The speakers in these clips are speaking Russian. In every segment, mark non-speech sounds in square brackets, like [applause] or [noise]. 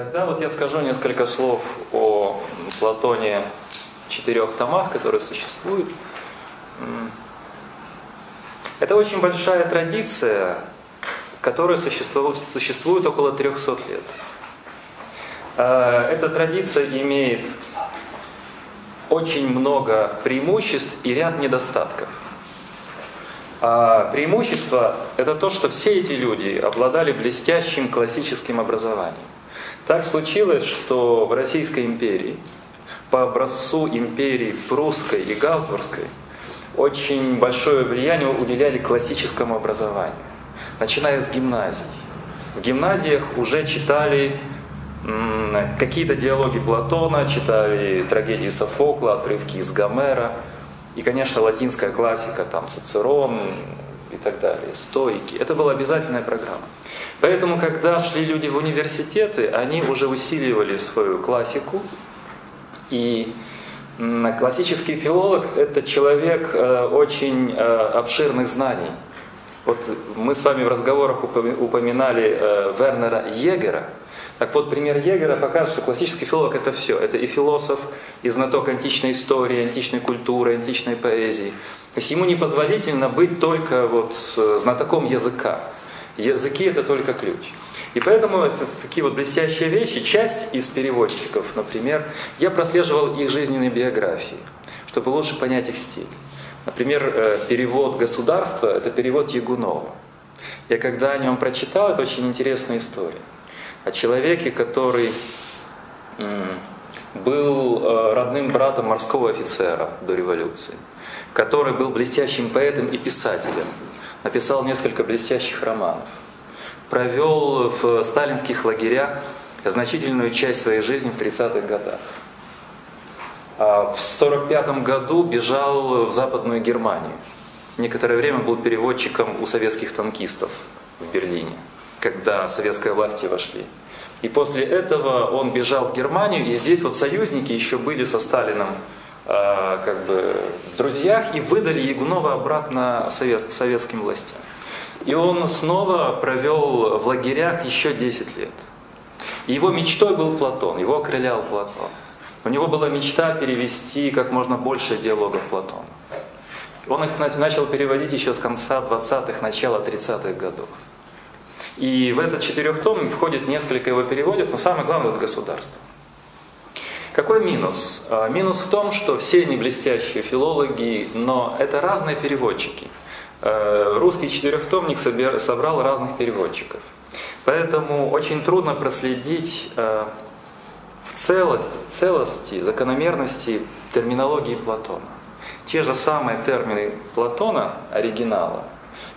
Тогда вот я скажу несколько слов о Платоне в четырех томах, которые существуют. Это очень большая традиция, которая существует, существует около 300 лет. А, эта традиция имеет очень много преимуществ и ряд недостатков. А преимущество – это то, что все эти люди обладали блестящим классическим образованием. Так случилось, что в Российской империи по образцу империи прусской и габсбургской очень большое влияние уделяли классическому образованию, начиная с гимназий. В гимназиях уже читали какие-то диалоги Платона, читали трагедии Софокла, отрывки из Гомера, и, конечно, латинская классика, там Цицерон и так далее, стойки. Это была обязательная программа. Поэтому, когда шли люди в университеты, они уже усиливали свою классику. И классический филолог — это человек э, очень э, обширных знаний. Вот мы с вами в разговорах упоминали э, Вернера Егера. Так вот, пример Егера показывает, что классический филолог — это все. Это и философ, и знаток античной истории, античной культуры, античной поэзии. То есть ему непозволительно быть только вот знатоком языка. Языки — это только ключ. И поэтому это такие вот блестящие вещи. Часть из переводчиков, например, я прослеживал их жизненные биографии, чтобы лучше понять их стиль. Например, э, перевод «Государство» — это перевод Ягунова. Я когда о нем прочитал, это очень интересная история. О человеке, который был э, родным братом морского офицера до революции, который был блестящим поэтом и писателем, написал несколько блестящих романов, провел в сталинских лагерях значительную часть своей жизни в 30-х годах. А в 1945 году бежал в Западную Германию. Некоторое время был переводчиком у советских танкистов в Берлине, когда советские власти вошли. И после этого он бежал в Германию, и здесь вот союзники еще были со Сталином как бы в друзьях и выдали Ягунова обратно совет, советским властям. И он снова провел в лагерях еще 10 лет. Его мечтой был Платон, его окрылял Платон. У него была мечта перевести как можно больше диалогов Платона. Он их начал переводить еще с конца 20-х, начала 30-х годов. И в этот четырехтомник входит несколько его переводов, но самое главное – это государство. Какой минус? А, минус в том, что все они блестящие филологи, но это разные переводчики. А, русский четырехтомник собрал разных переводчиков. Поэтому очень трудно проследить а, в целости, целости, закономерности терминологии Платона. Те же самые термины Платона, оригинала,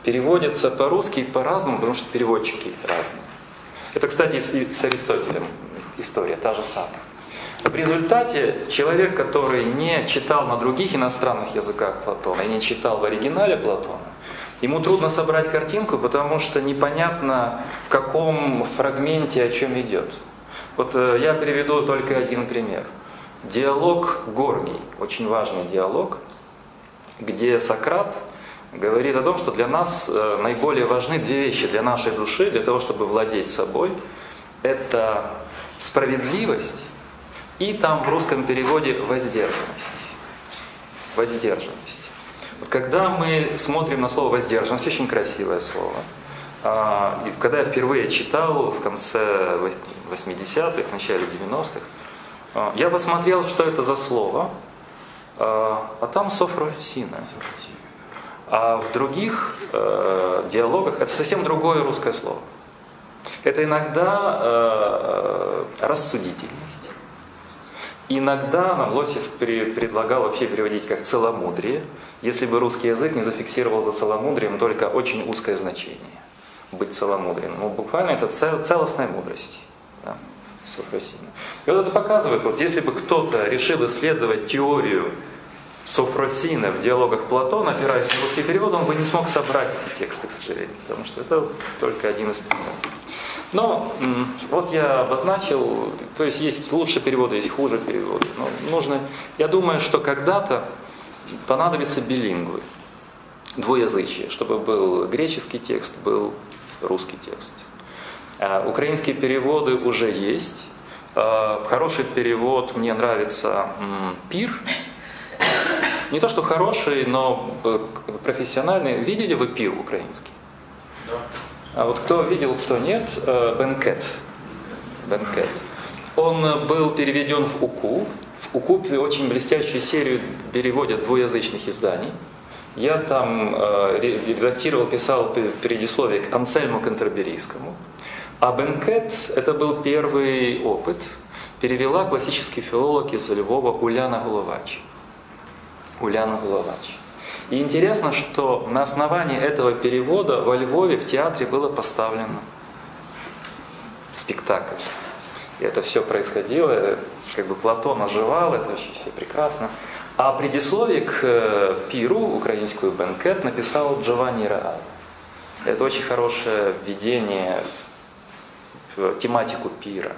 переводятся по-русски по-разному, потому что переводчики разные. Это, кстати, с Аристотелем история та же самая. В результате человек, который не читал на других иностранных языках Платона и не читал в оригинале Платона, ему трудно собрать картинку, потому что непонятно, в каком фрагменте о чем идет. Вот э, я приведу только один пример. Диалог Горгий, очень важный диалог, где Сократ говорит о том, что для нас э, наиболее важны две вещи для нашей души, для того, чтобы владеть собой. Это справедливость и там в русском переводе воздержанность. Воздержанность. Вот когда мы смотрим на слово воздержанность, очень красивое слово. А, когда я впервые читал в конце 80-х, начале 90-х, а, я посмотрел, что это за слово, а, а там софросина. А в других э, диалогах это совсем другое русское слово. Это иногда э, рассудительность, Иногда нам Лосев предлагал вообще переводить как целомудрие, если бы русский язык не зафиксировал за целомудрием только очень узкое значение быть целомудренным. Ну, буквально это целостная мудрость. Да, И вот это показывает, вот если бы кто-то решил исследовать теорию Софросина в диалогах Платона, опираясь на русский перевод, он бы не смог собрать эти тексты, к сожалению, потому что это только один из примеров. Но вот я обозначил, то есть есть лучше переводы, есть хуже переводы. Но нужно, я думаю, что когда-то понадобится билингвы, двуязычие, чтобы был греческий текст, был русский текст. А украинские переводы уже есть, Э, хороший перевод мне нравится «Пир». Не то, что хороший, но э, профессиональный. Видели вы «Пир» украинский? Да. А вот кто видел, кто нет, «Бенкет». «Бенкет». Он был переведен в УКУ. В УКУ очень блестящую серию переводят двуязычных изданий. Я там э, редактировал, писал предисловие к Ансельму Кантерберийскому. А Бенкет – это был первый опыт. Перевела классический филолог из Львова Уляна Головач. Уляна Головач. И интересно, что на основании этого перевода во Львове в театре было поставлено спектакль. И это все происходило, как бы Платон оживал, это очень все прекрасно. А предисловие к э, пиру, украинскую бенкет, написал Джованни Рааль. Это очень хорошее введение в тематику пира.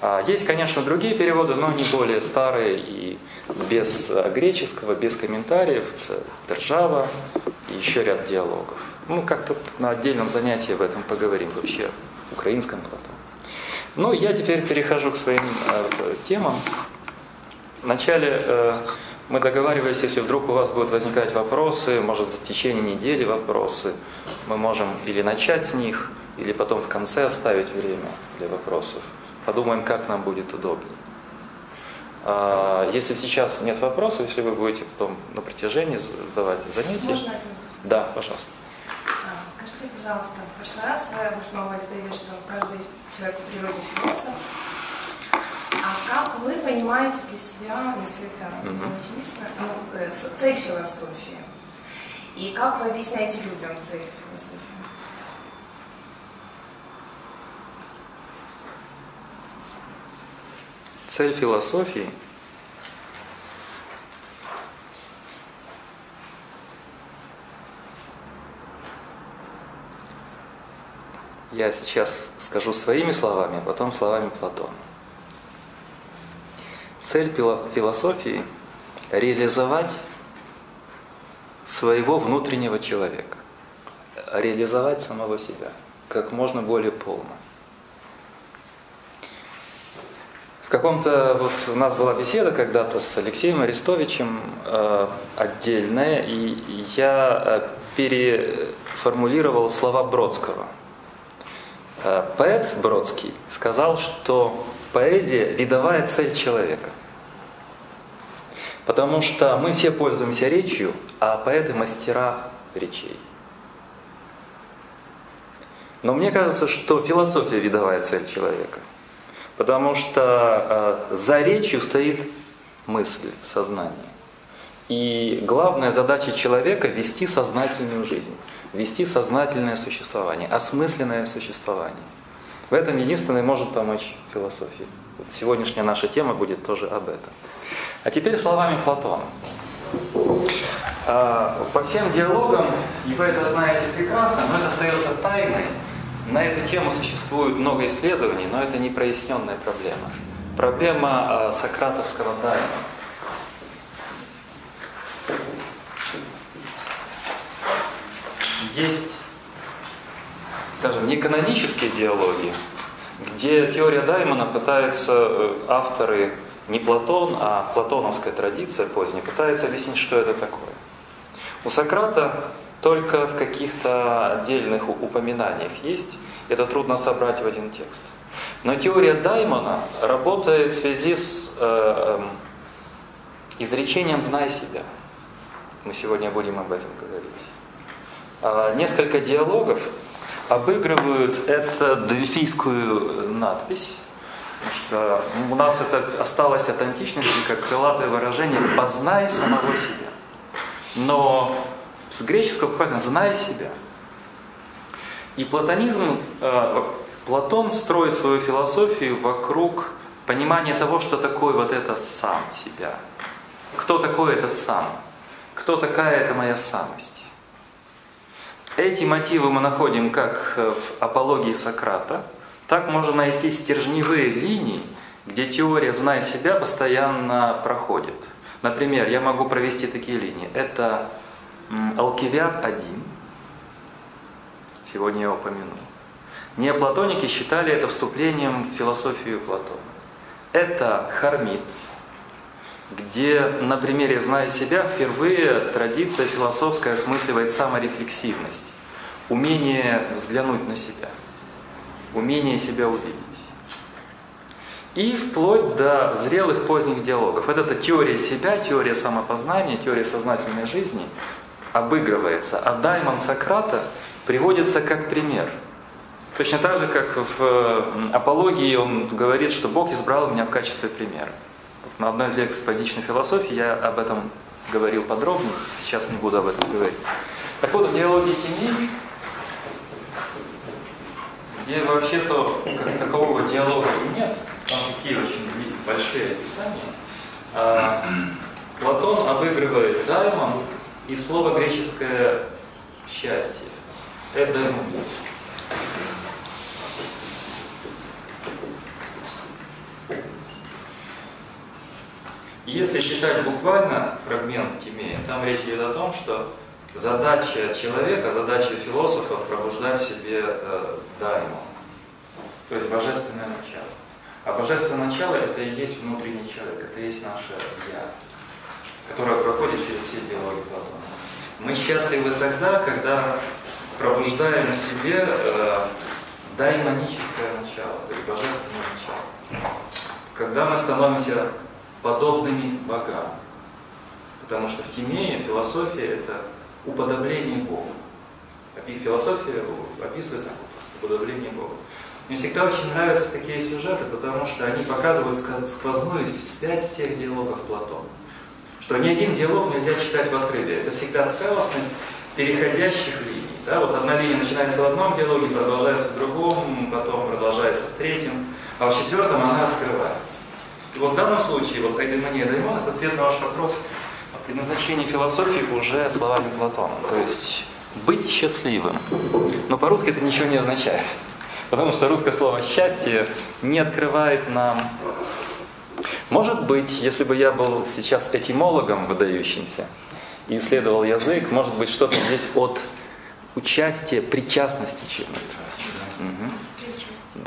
А есть, конечно, другие переводы, но не более старые и без э, греческого, без комментариев. Держава и еще ряд диалогов. Мы как-то на отдельном занятии об этом поговорим вообще, украинском Платоне. Ну, я теперь перехожу к своим э, темам. Вначале э, мы договаривались, если вдруг у вас будут возникать вопросы, может, в течение недели вопросы, мы можем или начать с них, или потом в конце оставить время для вопросов. Подумаем, как нам будет удобнее. А, если сейчас нет вопросов, если вы будете потом на протяжении задавать занятия. Можно один? Да, пожалуйста. А, скажите, пожалуйста, в прошлый раз вы обосновывали тезис, что каждый человек по природе философ. А как вы понимаете для себя, если это очень лично, ну, э, с- цель философии? И как вы объясняете людям цель философии? Цель философии я сейчас скажу своими словами, а потом словами Платона. Цель философии – реализовать своего внутреннего человека, реализовать самого себя как можно более полно. В каком-то, вот у нас была беседа когда-то с Алексеем Арестовичем э, отдельная, и я э, переформулировал слова Бродского. Э, поэт Бродский сказал, что поэзия – видовая цель человека. Потому что мы все пользуемся речью, а поэты – мастера речей. Но мне кажется, что философия – видовая цель человека. Потому что э, за речью стоит мысль, сознание. И главная задача человека – вести сознательную жизнь, вести сознательное существование, осмысленное существование. В этом единственное может помочь философия. Вот сегодняшняя наша тема будет тоже об этом. А теперь словами Платона. А, По всем диалогам, и вы это знаете прекрасно, но это остается тайной, на эту тему существует много исследований, но это не проясненная проблема. Проблема э, сократовского дайма. Есть, скажем, неканонические диалоги, где теория Даймона пытается, э, авторы, не Платон, а платоновская традиция поздняя, пытается объяснить, что это такое. У Сократа только в каких-то отдельных упоминаниях есть. Это трудно собрать в один текст. Но теория Даймона работает в связи с э, э, изречением «знай себя». Мы сегодня будем об этом говорить. А, несколько диалогов обыгрывают эту дельфийскую надпись. Потому что у нас это осталось от античности как крылатое выражение «познай самого себя». Но с греческого буквально «знай себя». И платонизм, э, Платон строит свою философию вокруг понимания того, что такое вот это сам себя. Кто такой этот сам? Кто такая эта моя самость? Эти мотивы мы находим как в апологии Сократа, так можно найти стержневые линии, где теория «знай себя» постоянно проходит. Например, я могу провести такие линии. Это Алкивиад 1, сегодня я упомяну. Неоплатоники считали это вступлением в философию Платона. Это Хармит, где на примере «Зная себя» впервые традиция философская осмысливает саморефлексивность, умение взглянуть на себя, умение себя увидеть. И вплоть до зрелых поздних диалогов. Это теория себя, теория самопознания, теория сознательной жизни обыгрывается. А Даймон Сократа приводится как пример. Точно так же, как в апологии он говорит, что Бог избрал меня в качестве примера. На одной из лекций по личной философии я об этом говорил подробнее, сейчас не буду об этом говорить. Так вот, в диалоге теней, где вообще-то как такового диалога нет, там такие очень большие описания, а Платон обыгрывает даймон и слово греческое «счастье» – «эдемуния». Если читать буквально фрагмент Тимея, там речь идет о том, что задача человека, задача философа пробуждать в себе э, дайму, то есть божественное начало. А божественное начало это и есть внутренний человек, это и есть наше я, которое проходит через все диалоги Платона. Мы счастливы тогда, когда пробуждаем в себе э, даймоническое начало, то есть божественное начало. Когда мы становимся подобными богам. Потому что в Тимее философия – это уподобление Богу. Философия описывается уподобление Богу. Мне всегда очень нравятся такие сюжеты, потому что они показывают сквозную связь всех диалогов Платона. Что ни один диалог нельзя читать в отрыве. Это всегда целостность переходящих линий. Да? Вот одна линия начинается в одном диалоге, продолжается в другом, потом продолжается в третьем, а в четвертом она скрывается. И вот в данном случае, вот Айдемония Даймон, это ответ на ваш вопрос о предназначении философии уже словами Платона. То есть быть счастливым. Но по-русски это ничего не означает. Потому что русское слово «счастье» не открывает нам... Может быть, если бы я был сейчас этимологом выдающимся и исследовал язык, может быть, что-то здесь от участия, причастности чему-то. Угу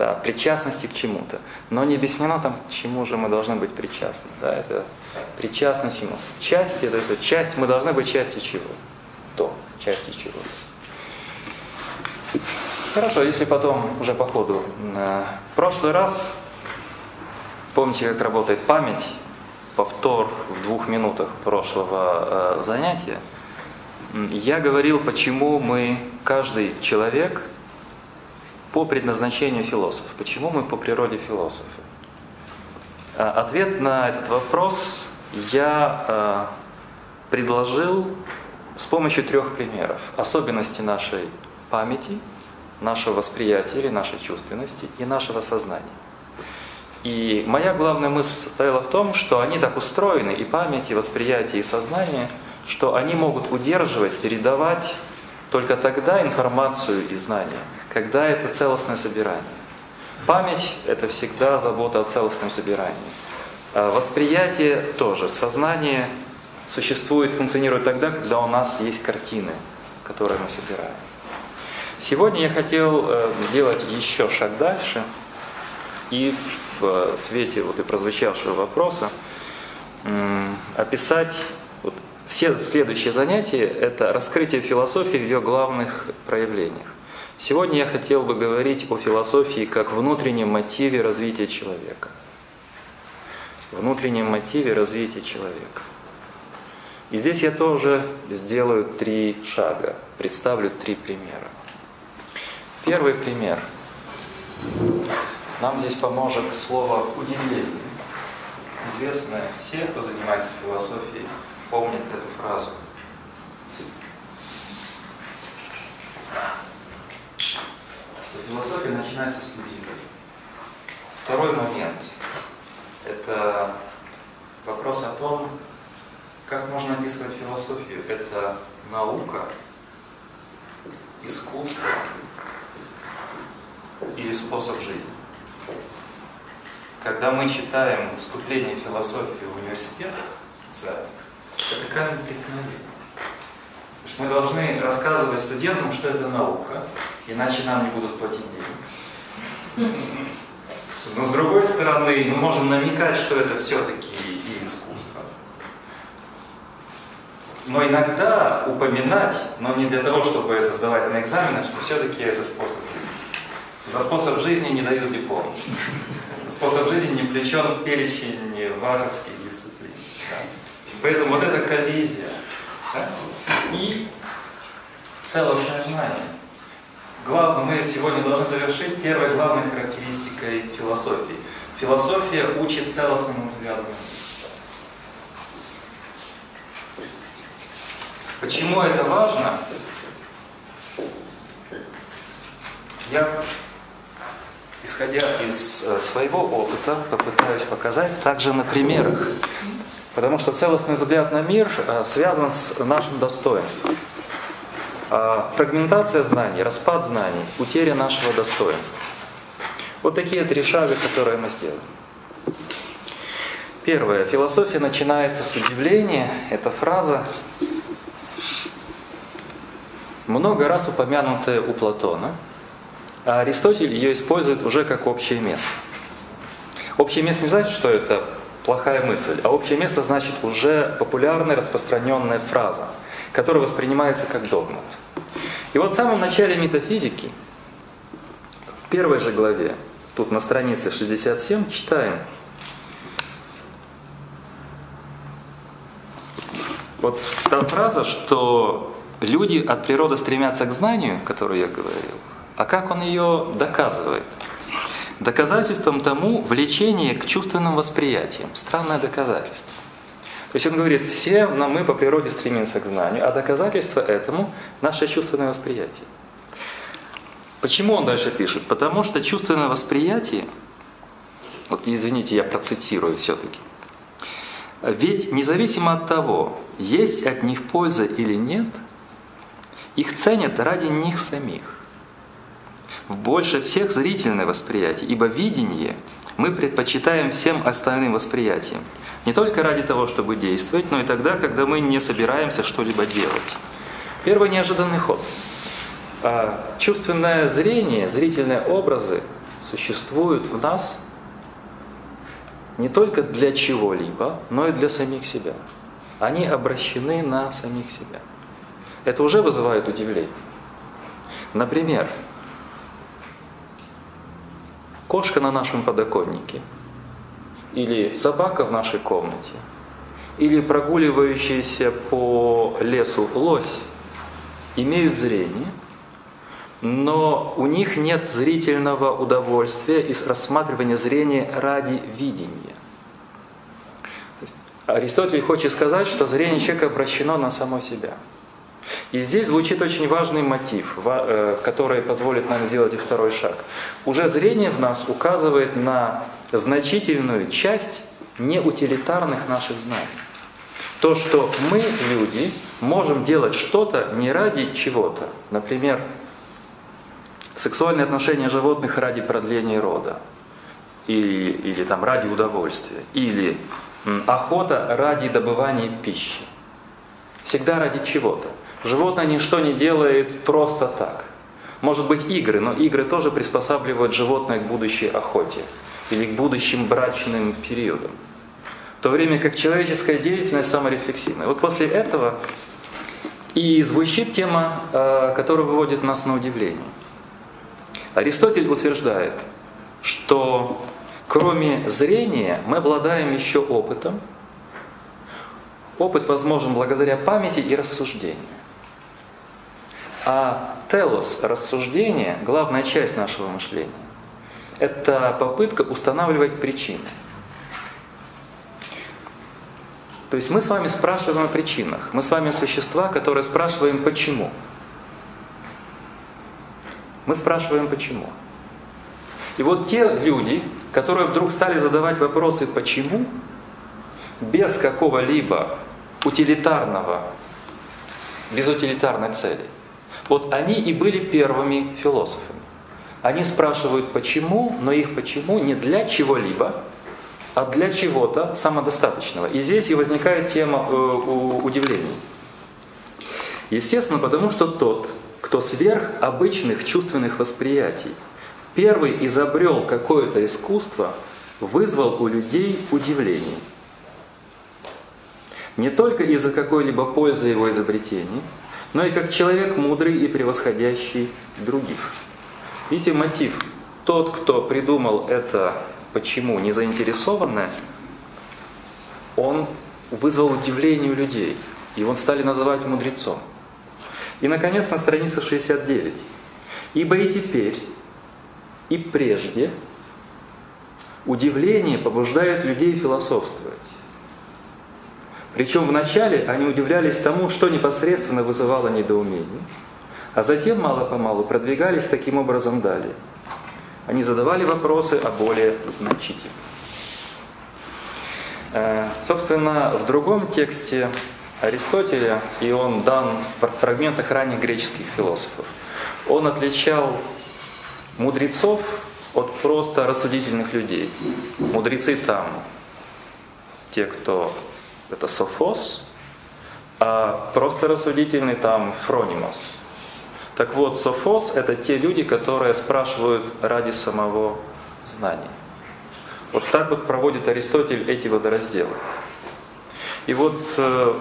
да, причастности к чему-то. Но не объяснено там, к чему же мы должны быть причастны. Да, это причастность чему? Части, то есть часть, мы должны быть частью чего? То, частью чего. Хорошо, если потом уже по ходу. В прошлый раз, помните, как работает память, повтор в двух минутах прошлого э, занятия, я говорил, почему мы, каждый человек, по предназначению философ. Почему мы по природе философы? А, ответ на этот вопрос я а, предложил с помощью трех примеров. Особенности нашей памяти, нашего восприятия или нашей чувственности и нашего сознания. И моя главная мысль состояла в том, что они так устроены, и память, и восприятие, и сознание, что они могут удерживать, передавать только тогда информацию и знания, когда это целостное собирание. Память – это всегда забота о целостном собирании. А восприятие тоже. Сознание существует, функционирует тогда, когда у нас есть картины, которые мы собираем. Сегодня я хотел э, сделать еще шаг дальше и в свете вот и прозвучавшего вопроса описать все следующие занятия – это раскрытие философии в ее главных проявлениях. Сегодня я хотел бы говорить о философии как внутреннем мотиве развития человека. Внутреннем мотиве развития человека. И здесь я тоже сделаю три шага, представлю три примера. Первый пример. Нам здесь поможет слово «удивление». Известное все, кто занимается философией, помнит эту фразу. Что философия начинается с удивления. Второй момент – это вопрос о том, как можно описывать философию. Это наука, искусство или способ жизни. Когда мы читаем вступление философии в университет специально, это камень преткновения. Мы должны рассказывать студентам, что это наука, иначе нам не будут платить денег. Но с другой стороны, мы можем намекать, что это все-таки и искусство. Но иногда упоминать, но не для того, чтобы это сдавать на экзаменах, что все-таки это способ. За способ жизни не дают диплом. Способ жизни не включен в перечень ваговских дисциплин. Поэтому вот эта коллизия и целостное знание. Главное, мы сегодня должны завершить первой главной характеристикой философии. Философия учит целостному взгляду. Почему это важно? Я, исходя из э, своего опыта, попытаюсь показать также на примерах. Потому что целостный взгляд на мир э, связан с нашим достоинством. А фрагментация знаний, распад знаний, утеря нашего достоинства. Вот такие три шага, которые мы сделаем. Первое. Философия начинается с удивления. Эта фраза много раз упомянутая у Платона, а Аристотель ее использует уже как общее место. Общее место не значит, что это плохая мысль, а общее место значит уже популярная, распространенная фраза – который воспринимается как догмат. И вот в самом начале метафизики, в первой же главе, тут на странице 67, читаем. Вот та фраза, что люди от природы стремятся к знанию, которую я говорил, а как он ее доказывает? Доказательством тому влечение к чувственным восприятиям. Странное доказательство. То есть он говорит, все мы по природе стремимся к знанию, а доказательство этому – наше чувственное восприятие. Почему он дальше пишет? Потому что чувственное восприятие, вот извините, я процитирую все-таки, ведь независимо от того, есть от них польза или нет, их ценят ради них самих. В больше всех зрительное восприятие, ибо видение мы предпочитаем всем остальным восприятиям – не только ради того, чтобы действовать, но и тогда, когда мы не собираемся что-либо делать. Первый неожиданный ход. А, чувственное зрение, зрительные образы существуют в нас не только для чего-либо, но и для самих себя. Они обращены на самих себя. Это уже вызывает удивление. Например, кошка на нашем подоконнике – или собака в нашей комнате, или прогуливающийся по лесу лось имеют зрение, но у них нет зрительного удовольствия из рассматривания зрения ради видения. Аристотель хочет сказать, что зрение человека обращено на само себя. И здесь звучит очень важный мотив, э, который позволит нам сделать и второй шаг. Уже зрение в нас указывает на значительную часть неутилитарных наших знаний. То, что мы, люди, можем делать что-то не ради чего-то. Например, сексуальные отношения животных ради продления рода. Или, или там ради удовольствия. Или охота ради добывания пищи. Всегда ради чего-то. Животное ничто не делает просто так. Может быть игры, но игры тоже приспосабливают животное к будущей охоте или к будущим брачным периодам. В то время как человеческая деятельность саморефлексивная. Вот после этого и звучит тема, э, которая выводит нас на удивление. Аристотель утверждает, что кроме зрения мы обладаем еще опытом. Опыт возможен благодаря памяти и рассуждению. А телос, рассуждение, главная часть нашего мышления это попытка устанавливать причины. То есть мы с вами спрашиваем о причинах. Мы с вами существа, которые спрашиваем почему. Мы спрашиваем почему. И вот те люди, которые вдруг стали задавать вопросы почему, без какого-либо утилитарного, без утилитарной цели, вот они и были первыми философами. Они спрашивают почему, но их почему не для чего-либо, а для чего-то самодостаточного. И здесь и возникает тема э, удивлений. Естественно, потому что тот, кто сверх обычных чувственных восприятий. Первый изобрел какое-то искусство, вызвал у людей удивление. Не только из-за какой-либо пользы его изобретений, но и как человек мудрый и превосходящий других. Видите мотив? Тот, кто придумал это почему не заинтересованное, он вызвал удивление у людей. Его стали называть мудрецом. И, наконец, на странице 69. «Ибо и теперь, и прежде удивление побуждает людей философствовать. Причем вначале они удивлялись тому, что непосредственно вызывало недоумение, а затем мало-помалу продвигались таким образом далее. Они задавали вопросы о более значительных. Э, собственно, в другом тексте Аристотеля, и он дан в фрагментах ранних греческих философов, он отличал мудрецов от просто рассудительных людей. Мудрецы там, те, кто это софос, а просто рассудительный там фронимос. Так вот, софос — это те люди, которые спрашивают ради самого знания. Вот так вот проводит Аристотель эти водоразделы. И вот э,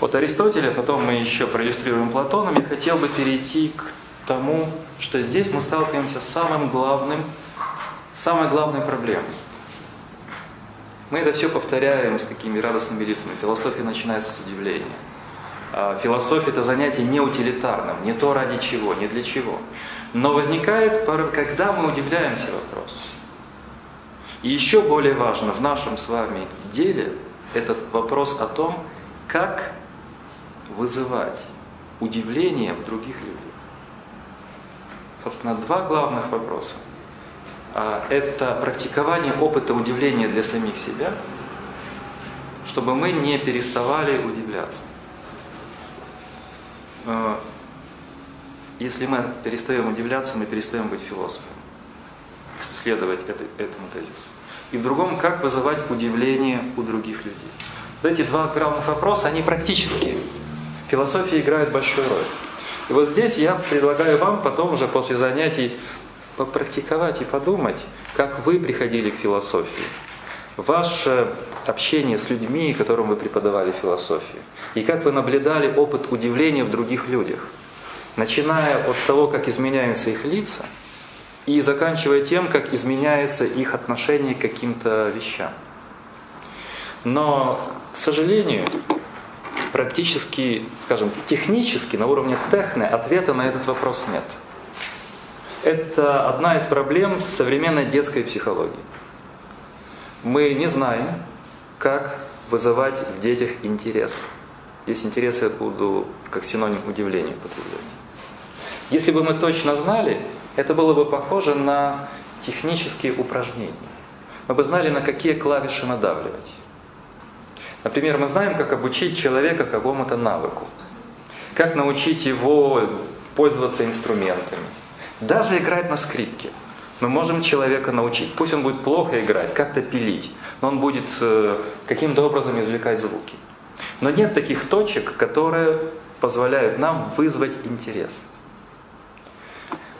от Аристотеля, потом мы еще проиллюстрируем Платоном, я хотел бы перейти к тому, что здесь мы сталкиваемся с самым главным, самой главной проблемой. Мы это все повторяем с такими радостными лицами. Философия начинается с удивления. А философия – это занятие не утилитарным, не то ради чего, не для чего. Но возникает, когда мы удивляемся вопросу. И еще более важно в нашем с вами деле этот вопрос о том, как вызывать удивление в других людях. Собственно, два главных вопроса. А, это практикование опыта удивления для самих себя, чтобы мы не переставали удивляться. А, если мы перестаем удивляться, мы перестаем быть философом следовать этому тезису. И в другом, как вызывать удивление у других людей. Вот эти два главных вопроса, они практические. Философия играет большую роль. И вот здесь я предлагаю вам потом уже после занятий попрактиковать и подумать, как вы приходили к философии. Ваше общение с людьми, которым вы преподавали философию. И как вы наблюдали опыт удивления в других людях. Начиная от того, как изменяются их лица – и заканчивая тем, как изменяется их отношение к каким-то вещам. Но, к сожалению, практически, скажем, технически, на уровне техны, ответа на этот вопрос нет. Это одна из проблем современной детской психологии. Мы не знаем, как вызывать в детях интерес. Здесь интерес я буду как синоним удивления употреблять. Если бы мы точно знали, это было бы похоже на технические упражнения. Мы бы знали, на какие клавиши надавливать. Например, мы знаем, как обучить человека какому-то навыку, как научить его пользоваться инструментами, даже играть на скрипке. Мы можем человека научить. Пусть он будет плохо играть, как-то пилить, но он будет э, каким-то образом извлекать звуки. Но нет таких точек, которые позволяют нам вызвать интерес.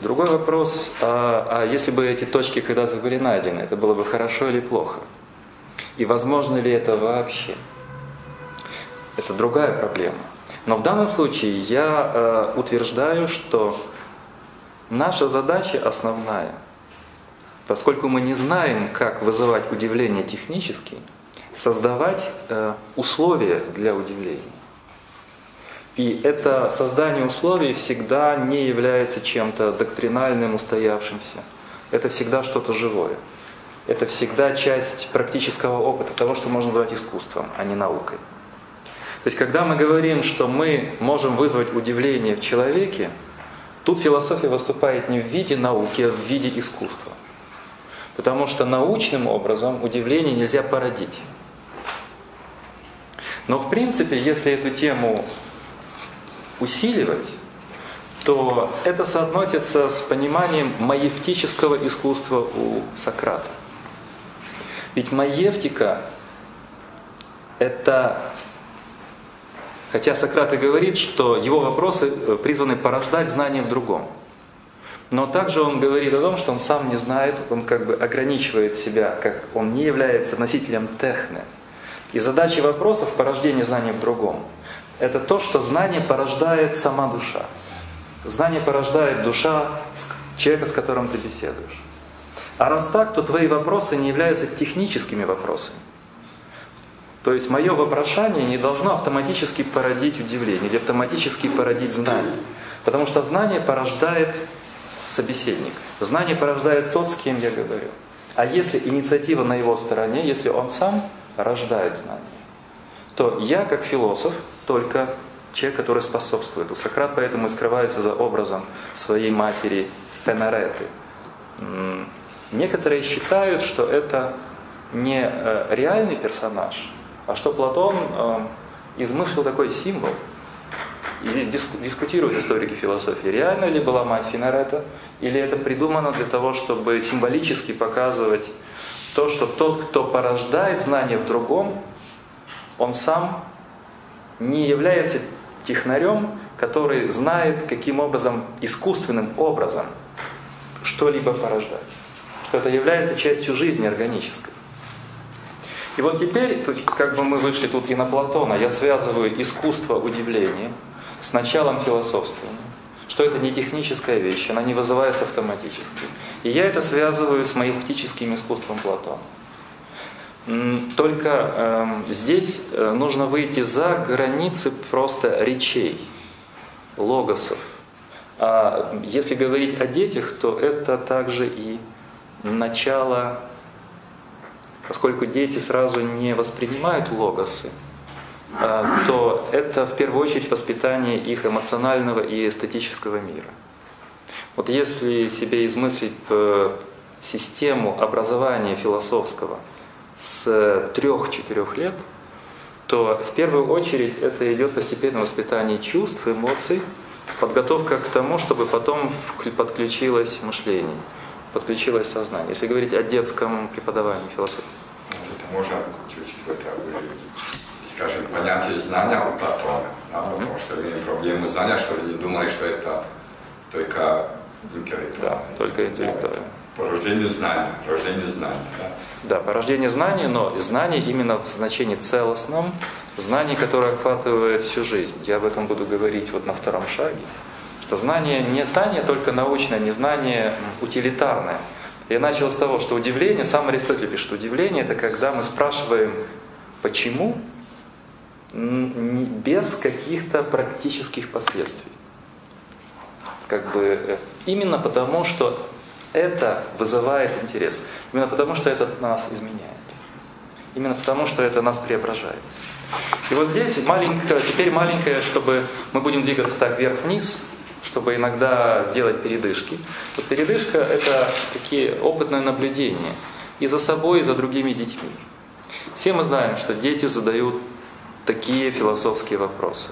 Другой вопрос, а, а если бы эти точки когда-то были найдены, это было бы хорошо или плохо? И возможно ли это вообще? Это другая проблема. Но в данном случае я э, утверждаю, что наша задача основная, поскольку мы не знаем, как вызывать удивление технически, создавать э, условия для удивления. И это создание условий всегда не является чем-то доктринальным, устоявшимся. Это всегда что-то живое. Это всегда часть практического опыта, того, что можно назвать искусством, а не наукой. То есть, когда мы говорим, что мы можем вызвать удивление в человеке, тут философия выступает не в виде науки, а в виде искусства. Потому что научным образом удивление нельзя породить. Но в принципе, если эту тему усиливать, то это соотносится с пониманием маевтического искусства у Сократа. Ведь маевтика — это Хотя Сократ и говорит, что его вопросы э, призваны порождать знания в другом. Но также он говорит о том, что он сам не знает, он как бы ограничивает себя, как он не является носителем техны. И задача вопросов порождения знания в другом – это то, что знание порождает сама душа. Знание порождает душа человека, с которым ты беседуешь. А раз так, то твои вопросы не являются техническими вопросами. То есть мое вопрошание не должно автоматически породить удивление или автоматически породить знание. Потому что знание порождает собеседник. Знание порождает тот, с кем я говорю. А если инициатива на его стороне, если он сам рождает знание, то я, как философ, только человек, который способствует. Сократ поэтому и скрывается за образом своей матери Фенареты. Некоторые считают, что это не э, реальный персонаж, а что Платон э, измыслил такой символ. И здесь дискутируют историки философии, реально ли была мать Финарета, или это придумано для того, чтобы символически показывать то, что тот, кто порождает знание в другом, он сам не является технарем, который знает, каким образом, искусственным образом что-либо порождать. Что это является частью жизни органической. И вот теперь, то есть, как бы мы вышли тут и на Платона, я связываю искусство удивления с началом философствования. Что это не техническая вещь, она не вызывается автоматически. И я это связываю с маифтическим искусством Платона. Только э, здесь нужно выйти за границы просто речей, логосов. А если говорить о детях, то это также и начало поскольку дети сразу не воспринимают логосы, а, то это в первую очередь воспитание их эмоционального и эстетического мира. Вот если себе измыслить систему образования философского с трех-четырех лет, то в первую очередь это идет постепенное воспитание чувств, эмоций, подготовка к тому, чтобы потом подключилось мышление, подключилось сознание. Если говорить о детском преподавании философии можно чуть-чуть в это, скажем, понятие знания у Платона. Да. Потому что имеем проблему знания, что они думали, что это только интеллектуально. Да, только интеллектуально. По рождению знания, рождение знаний. Да? да, по рождению знаний, но знание именно в значении целостном, знание, которое охватывает всю жизнь. Я об этом буду говорить вот на втором шаге. Что знание не знание только научное, не знание утилитарное – я начал с того, что удивление, сам Аристотель пишет, удивление это когда мы спрашиваем, почему, без каких-то практических последствий. Как бы э, именно потому, что это вызывает интерес. Именно потому, что это нас изменяет. Именно потому, что это нас преображает. И вот здесь маленькое, теперь маленькое, чтобы мы будем двигаться так вверх-вниз, чтобы иногда сделать передышки. Вот передышка – это такие опытные наблюдения и за собой, и за другими детьми. Все мы знаем, что дети задают такие философские вопросы.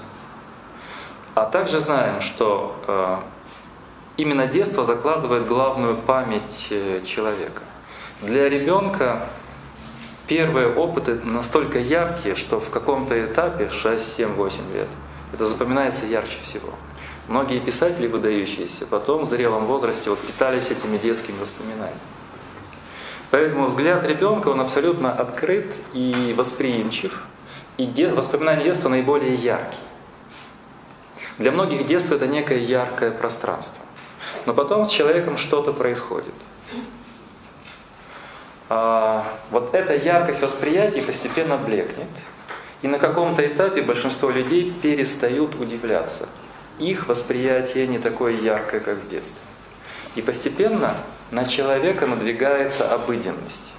А также знаем, что э, именно детство закладывает главную память э, человека. Для ребенка первые опыты настолько яркие, что в каком-то этапе, 6, 7, 8 лет, это запоминается ярче всего. Многие писатели выдающиеся потом в зрелом возрасте вот питались этими детскими воспоминаниями. Поэтому взгляд ребенка, он абсолютно открыт и восприимчив, и де, воспоминания детства наиболее яркие. Для многих детство это некое яркое пространство. Но потом с человеком что-то происходит. А, вот эта яркость восприятия постепенно блекнет, и на каком-то этапе большинство людей перестают удивляться их восприятие не такое яркое, как в детстве. И постепенно на человека надвигается обыденность.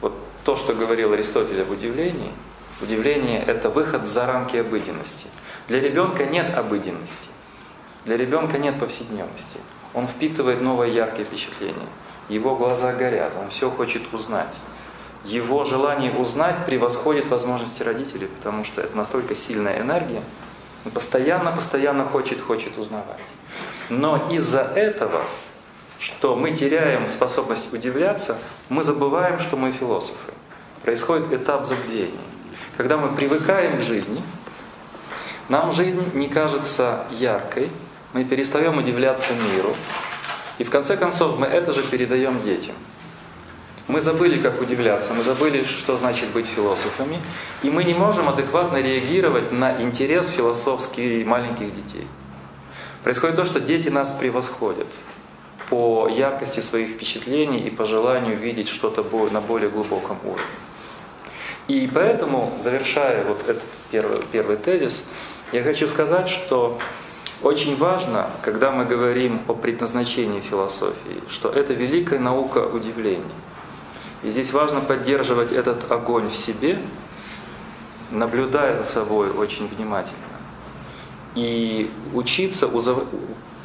Вот то, что говорил Аристотель об удивлении, удивление – это выход за рамки обыденности. Для ребенка нет обыденности, для ребенка нет повседневности. Он впитывает новое яркое впечатление. Его глаза горят, он все хочет узнать. Его желание узнать превосходит возможности родителей, потому что это настолько сильная энергия, постоянно, постоянно хочет, хочет узнавать. Но из-за этого, что мы теряем способность удивляться, мы забываем, что мы философы. Происходит этап забвения. Когда мы привыкаем к жизни, нам жизнь не кажется яркой, мы перестаем удивляться миру, и в конце концов мы это же передаем детям. Мы забыли, как удивляться, мы забыли, что значит быть философами, и мы не можем адекватно реагировать на интерес философский маленьких детей. Происходит то, что дети нас превосходят по яркости своих впечатлений и по желанию видеть что-то на более глубоком уровне. И поэтому, завершая вот этот первый, первый тезис, я хочу сказать, что очень важно, когда мы говорим о предназначении философии, что это великая наука удивления. И здесь важно поддерживать этот огонь в себе, наблюдая за собой очень внимательно. И учиться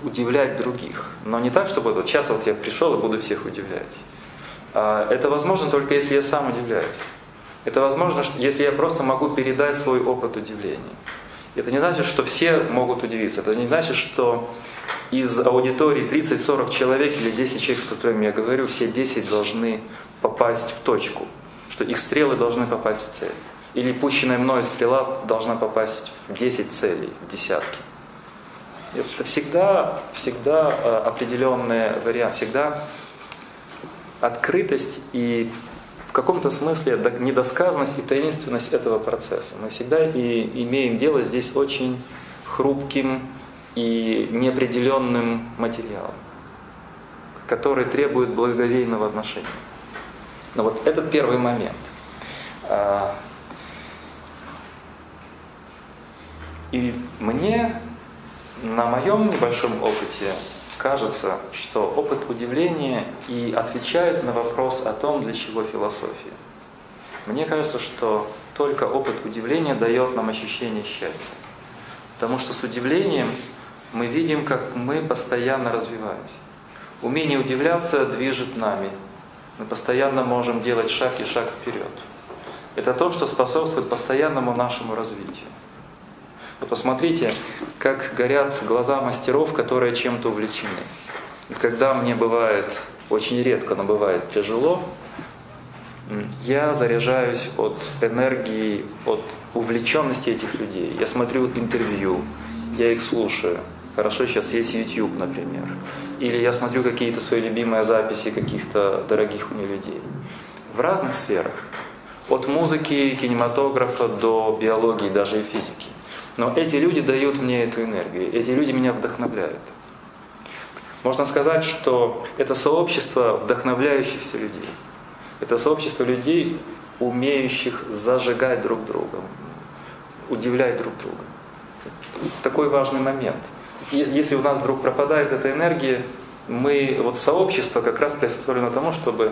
удивлять других. Но не так, чтобы вот сейчас вот я пришел и буду всех удивлять. А это возможно только если я сам удивляюсь. Это возможно, если я просто могу передать свой опыт удивления. Это не значит, что все могут удивиться. Это не значит, что из аудитории 30-40 человек или 10 человек, с которыми я говорю, все 10 должны попасть в точку, что их стрелы должны попасть в цель. Или пущенная мной стрела должна попасть в 10 целей, в десятки. Это всегда, всегда э, определенный вариант, всегда открытость и в каком-то смысле недосказанность и таинственность этого процесса. Мы всегда и имеем дело здесь очень хрупким и неопределенным материалом, который требует благоговейного отношения. Но вот этот первый момент. А, и мне на моем небольшом опыте кажется, что опыт удивления и отвечает на вопрос о том, для чего философия. Мне кажется, что только опыт удивления дает нам ощущение счастья. Потому что с удивлением мы видим, как мы постоянно развиваемся. Умение удивляться движет нами. Мы постоянно можем делать шаг и шаг вперед. Это то, что способствует постоянному нашему развитию. Вот посмотрите, как горят глаза мастеров, которые чем-то увлечены. И когда мне бывает, очень редко, но бывает тяжело, я заряжаюсь от энергии, от увлеченности этих людей. Я смотрю интервью, я их слушаю. Хорошо, сейчас есть YouTube, например. Или я смотрю какие-то свои любимые записи каких-то дорогих мне людей. В разных сферах. От музыки, кинематографа до биологии, даже и физики. Но эти люди дают мне эту энергию, эти люди меня вдохновляют. Можно сказать, что это сообщество вдохновляющихся людей. Это сообщество людей, умеющих зажигать друг друга, удивлять друг друга. Такой важный момент. Если у нас вдруг пропадает эта энергия, мы, вот сообщество как раз приспособлено тому, чтобы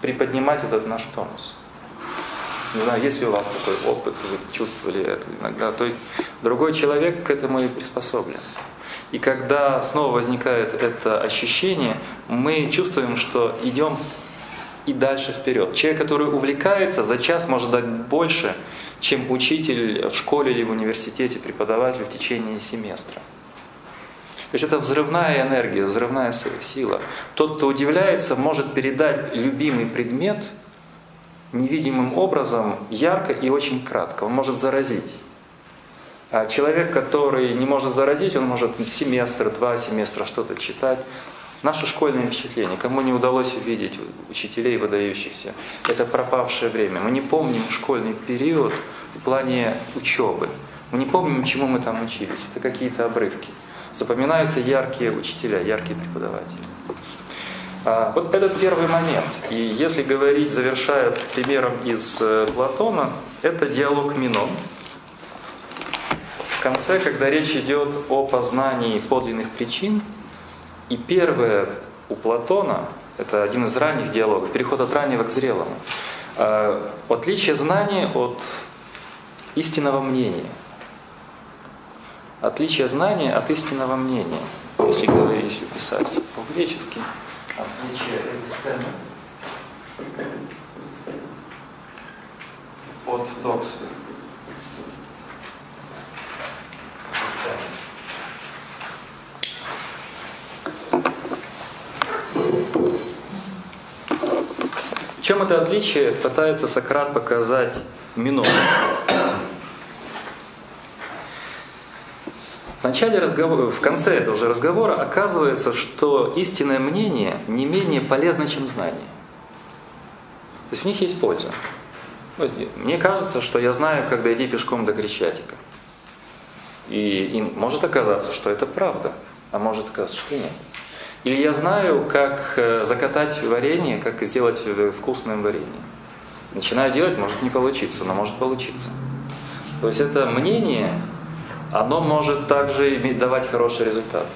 приподнимать этот наш тонус. Не знаю, есть ли у вас такой опыт, вы чувствовали это иногда. То есть другой человек к этому и приспособлен. И когда снова возникает это ощущение, мы чувствуем, что идем и дальше вперед. Человек, который увлекается, за час может дать больше, чем учитель в школе или в университете, преподаватель в течение семестра. То есть это взрывная энергия, взрывная сила. Тот, кто удивляется, может передать любимый предмет невидимым образом, ярко и очень кратко. Он может заразить. А человек, который не может заразить, он может семестр, два семестра что-то читать. Наше школьное впечатление, кому не удалось увидеть учителей выдающихся, это пропавшее время. Мы не помним школьный период в плане учебы. Мы не помним, чему мы там учились. Это какие-то обрывки. Запоминаются яркие учителя, яркие преподаватели. А, вот этот первый момент. И если говорить, завершая примером из э, Платона, это диалог Минон. В конце, когда речь идет о познании подлинных причин, и первое у Платона, это один из ранних диалогов, переход от раннего к зрелому, а, отличие знания от истинного мнения. Отличие знания от истинного мнения, если говорить, если писать по-гречески отличие эпистемы от доксы. В чем это отличие, пытается Сократ показать Минону. Начале разговора, в конце этого же разговора оказывается, что истинное мнение не менее полезно, чем знание. То есть в них есть польза. Мне кажется, что я знаю, как дойти пешком до Крещатика. И, и может оказаться, что это правда, а может оказаться, что нет. Или я знаю, как э, закатать варенье, как сделать э, вкусное варенье. Начинаю делать, может не получиться, но может получиться. То есть это мнение, оно может также давать хороший результат.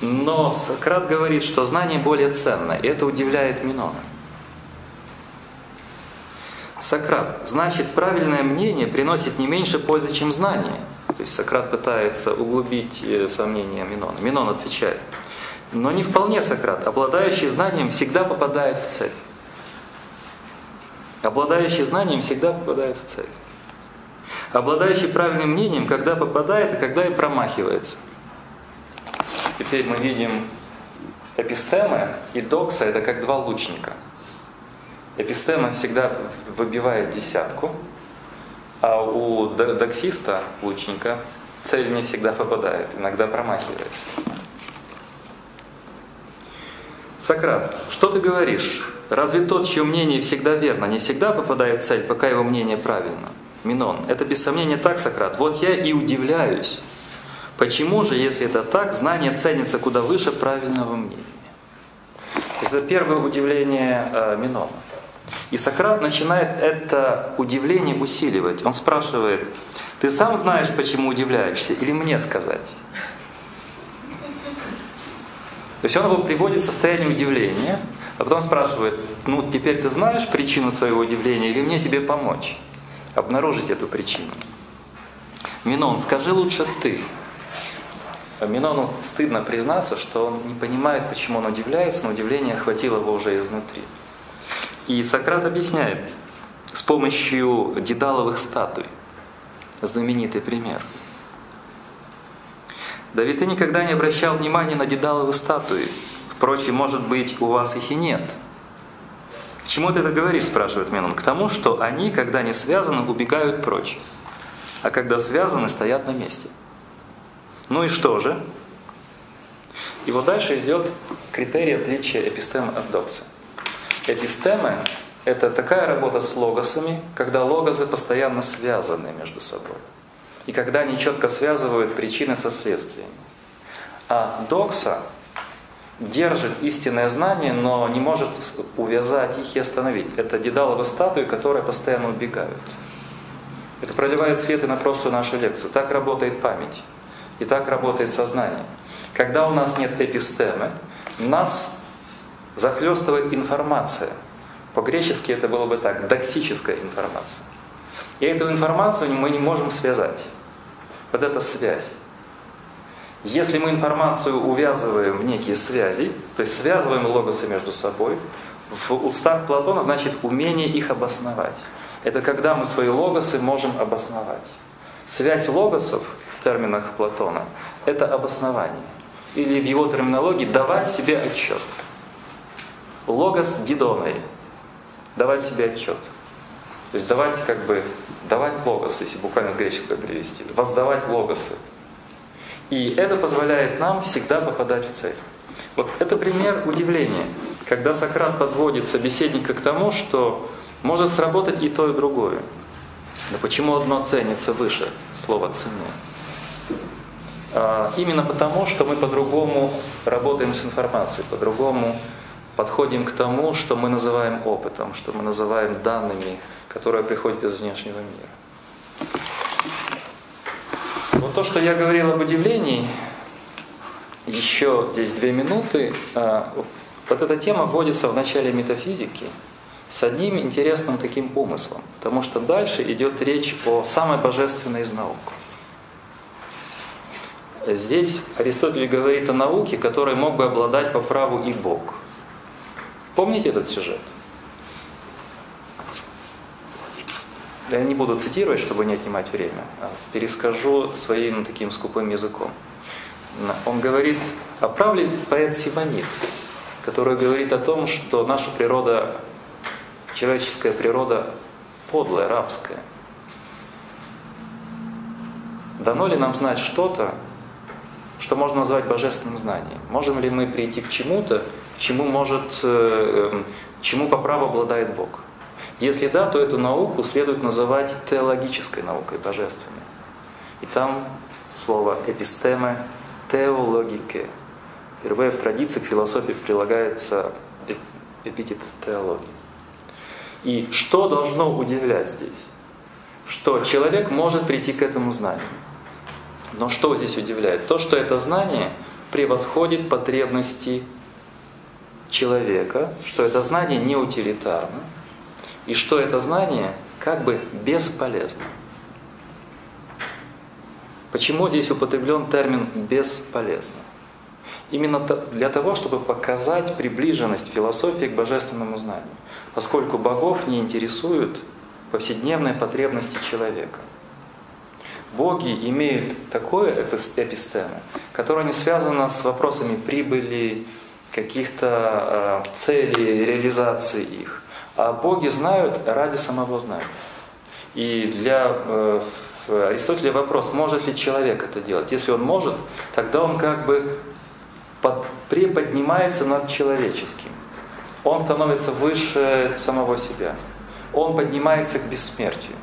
Но Сократ говорит, что знание более ценно, и это удивляет Минона. Сократ, значит, правильное мнение приносит не меньше пользы, чем знание. То есть Сократ пытается углубить э, сомнения Минона. Минон отвечает, но не вполне Сократ. Обладающий знанием всегда попадает в цель. Обладающий знанием всегда попадает в цель. Обладающий правильным мнением, когда попадает и когда и промахивается. Теперь мы видим эпистемы и докса – это как два лучника. Эпистема всегда выбивает десятку, а у доксиста, лучника, цель не всегда попадает, иногда промахивается. Сократ, что ты говоришь? Разве тот, чье мнение всегда верно, не всегда попадает в цель, пока его мнение правильно? Минон, это без сомнения так, Сократ. Вот я и удивляюсь. Почему же, если это так, знание ценится куда выше правильного мнения? Это первое удивление э, Минона. И Сократ начинает это удивление усиливать. Он спрашивает, ты сам знаешь, почему удивляешься, или мне сказать? То есть он его приводит в состояние удивления, а потом спрашивает, ну теперь ты знаешь причину своего удивления или мне тебе помочь обнаружить эту причину? Минон, скажи лучше ты. А Минону стыдно признаться, что он не понимает, почему он удивляется, но удивление охватило его уже изнутри. И Сократ объясняет с помощью дедаловых статуй. Знаменитый пример. Да ведь ты никогда не обращал внимания на дедаловые статуи. Впрочем, может быть, у вас их и нет. К чему ты это говоришь, спрашивает Менон. К тому, что они, когда не связаны, убегают прочь. А когда связаны, стоят на месте. Ну и что же? И вот дальше идет критерий отличия эпистемы от докса. Эпистемы — это такая работа с логосами, когда логосы постоянно связаны между собой и когда они четко связывают причины со следствиями. А докса держит истинное знание, но не может увязать их и остановить. Это дедаловые статуи, которые постоянно убегают. Это проливает свет и на простую нашу лекцию. Так работает память. И так работает сознание. Когда у нас нет эпистемы, нас захлестывает информация. По-гречески это было бы так, доксическая информация. И эту информацию мы не можем связать. Вот эта связь. Если мы информацию увязываем в некие связи, то есть связываем логосы между собой, в устах Платона значит умение их обосновать. Это когда мы свои логосы можем обосновать. Связь логосов в терминах Платона – это обоснование. Или в его терминологии давать себе отчет. Логос дидоной – давать себе отчет. То есть давать как бы, давать логос, если буквально с греческого перевести, воздавать логосы. И это позволяет нам всегда попадать в цель. Вот это пример удивления, когда Сократ подводит собеседника к тому, что может сработать и то, и другое. Но почему одно ценится выше слова цены? А, именно потому, что мы по-другому работаем с информацией, по-другому подходим к тому, что мы называем опытом, что мы называем данными, которая приходит из внешнего мира. Вот то, что я говорил об удивлении, еще здесь две минуты. А, вот эта тема вводится в начале метафизики с одним интересным таким умыслом, потому что дальше идет речь о самой божественной из наук. Здесь Аристотель говорит о науке, которой мог бы обладать по праву и Бог. Помните этот сюжет? Я не буду цитировать, чтобы не отнимать время, а перескажу своим таким скупым языком. Он говорит, а прав ли поэт Симонит, который говорит о том, что наша природа, человеческая природа подлая, рабская. Дано ли нам знать что-то, что можно назвать божественным знанием? Можем ли мы прийти к чему-то, чему может, э, эм, чему по праву обладает Бог? Если да, то эту науку следует называть теологической наукой, божественной. И там слово «эпистеме» – «теологике». Впервые в традиции к философии прилагается эпитет теологии. И что должно удивлять здесь? Что человек может прийти к этому знанию. Но что здесь удивляет? То, что это знание превосходит потребности человека, что это знание не утилитарно, и что это знание как бы бесполезно. Почему здесь употреблен термин «бесполезно»? Именно для того, чтобы показать приближенность философии к божественному знанию, поскольку богов не интересуют повседневные потребности человека. Боги имеют такое эпистемы, которое не связано с вопросами прибыли, каких-то э, целей, реализации их. А боги знают ради самого знания. И для э, Аристотеля вопрос, может ли человек это делать. Если он может, тогда он как бы под, приподнимается над человеческим. Он становится выше самого себя. Он поднимается к бессмертию.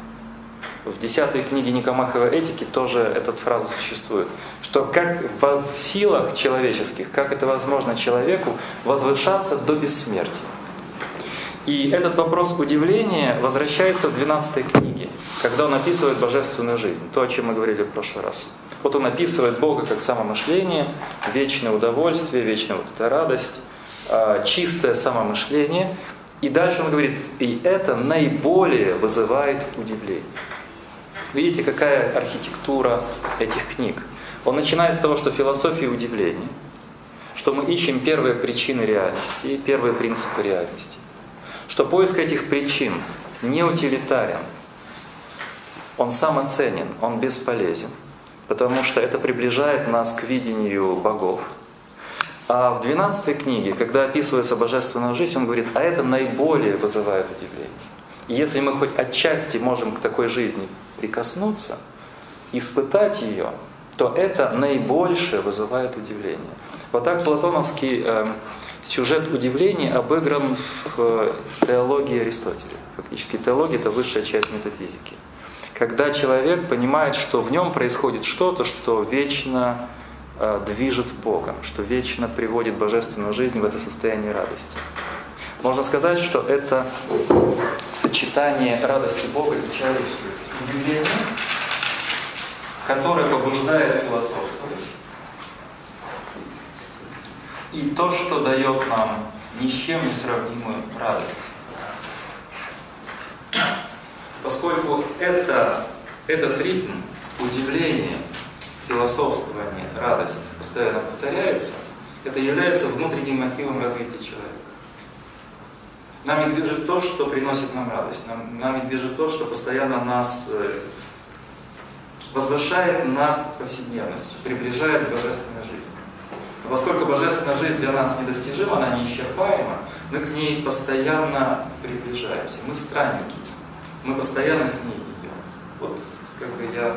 В десятой книге Никомаховой этики тоже эта фраза существует, что как в силах человеческих, как это возможно человеку, возвышаться до бессмертия. И этот вопрос удивления возвращается в 12 книге, когда он описывает божественную жизнь, то, о чем мы говорили в прошлый раз. Вот он описывает Бога как самомышление, вечное удовольствие, вечная вот эта радость, а, чистое самомышление. И дальше он говорит, и это наиболее вызывает удивление. Видите, какая архитектура этих книг. Он начинает с того, что философия удивления, что мы ищем первые причины реальности, первые принципы реальности что поиск этих причин не утилитарен, он самоценен, он бесполезен, потому что это приближает нас к видению богов. А в 12 книге, когда описывается божественная жизнь, он говорит, а это наиболее вызывает удивление. И если мы хоть отчасти можем к такой жизни прикоснуться, испытать ее, то это наибольшее вызывает удивление. Вот так платоновский э, сюжет удивления обыгран в э, теологии Аристотеля. Фактически теология – это высшая часть метафизики. Когда человек понимает, что в нем происходит что-то, что вечно э, движет Богом, что вечно приводит божественную жизнь в это состояние радости. Можно сказать, что это сочетание радости Бога и печали удивления, которое побуждает философствовать, и то, что дает нам ни с чем не сравнимую радость. Поскольку это, этот ритм удивления, философствования, радость постоянно повторяется, это является внутренним мотивом развития человека. Нами движет то, что приносит нам радость. Нам, нами движет то, что постоянно нас э, возвышает над повседневностью, приближает к божественной жизни. Поскольку божественная жизнь для нас недостижима, она неисчерпаема, мы к ней постоянно приближаемся. Мы странники. Мы постоянно к ней идем. Вот как бы я...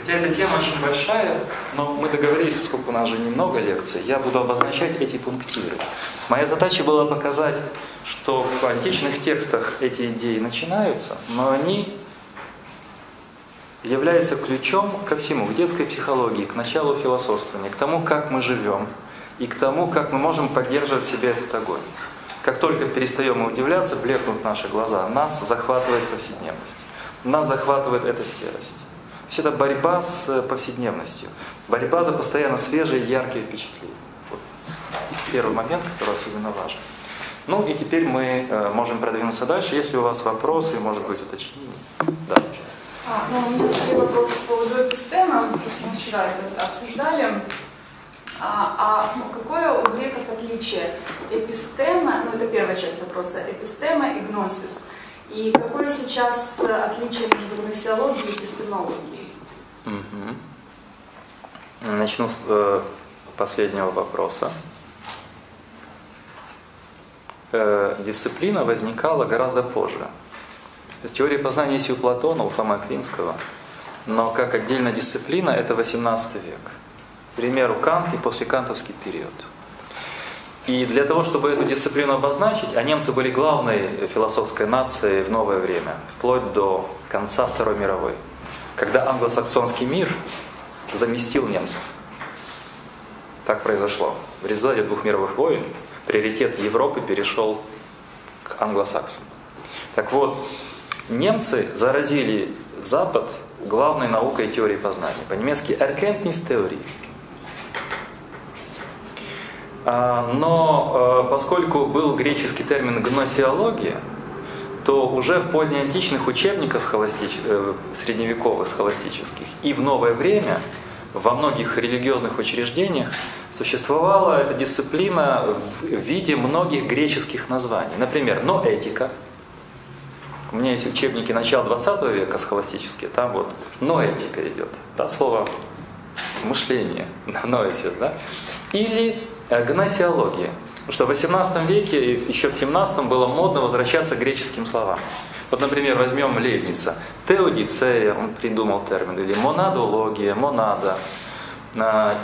Хотя эта тема очень большая, но мы договорились, поскольку у нас же немного лекций, я буду обозначать эти пунктиры. Моя задача была показать, что в античных текстах эти идеи начинаются, но они является ключом ко всему, к детской психологии, к началу философствования, к тому, как мы живем, и к тому, как мы можем поддерживать себе этот огонь. Как только перестаем удивляться, блекнут наши глаза, нас захватывает повседневность, нас захватывает эта серость. То есть это борьба с повседневностью, борьба за постоянно свежие, яркие впечатления. Вот первый момент, который особенно важен. Ну и теперь мы э, можем продвинуться дальше. Если у вас вопросы, может быть, уточнения. Да. А, ну, вопрос по поводу эпистема, мы вчера это обсуждали. А, а какое у греков отличие эпистема, ну это первая часть вопроса, эпистема и гносис. И какое сейчас отличие между гносеологией и эпистемологией? Угу. Начну с э, последнего вопроса. Э, дисциплина возникала гораздо позже. То есть теория познания есть у Платона, у Фома Аквинского, но как отдельная дисциплина это 18 век. К примеру, Кант и послекантовский период. И для того, чтобы эту дисциплину обозначить, а немцы были главной философской нацией в новое время, вплоть до конца Второй мировой, когда англосаксонский мир заместил немцев. Так произошло. В результате двух мировых войн приоритет Европы перешел к англосаксам. Так вот, немцы заразили Запад главной наукой теории познания. По-немецки «erkenntnis-теории». А, но э, поскольку был греческий термин «гносеология», то уже в позднеантичных учебниках схоластич... Э, средневековых схоластических и в новое время во многих религиозных учреждениях существовала эта дисциплина в виде многих греческих названий. Например, ноэтика. У меня есть учебники начала 20 века схоластические, там вот ноэтика идет, да, слово мышление, [laughs] ноэсис, да. Или Э, гносеология. Потому что в 18 веке, еще в 17 было модно возвращаться к греческим словам. Вот, например, возьмем Лейбница. Теодицея, он придумал термин, или монадология, монада.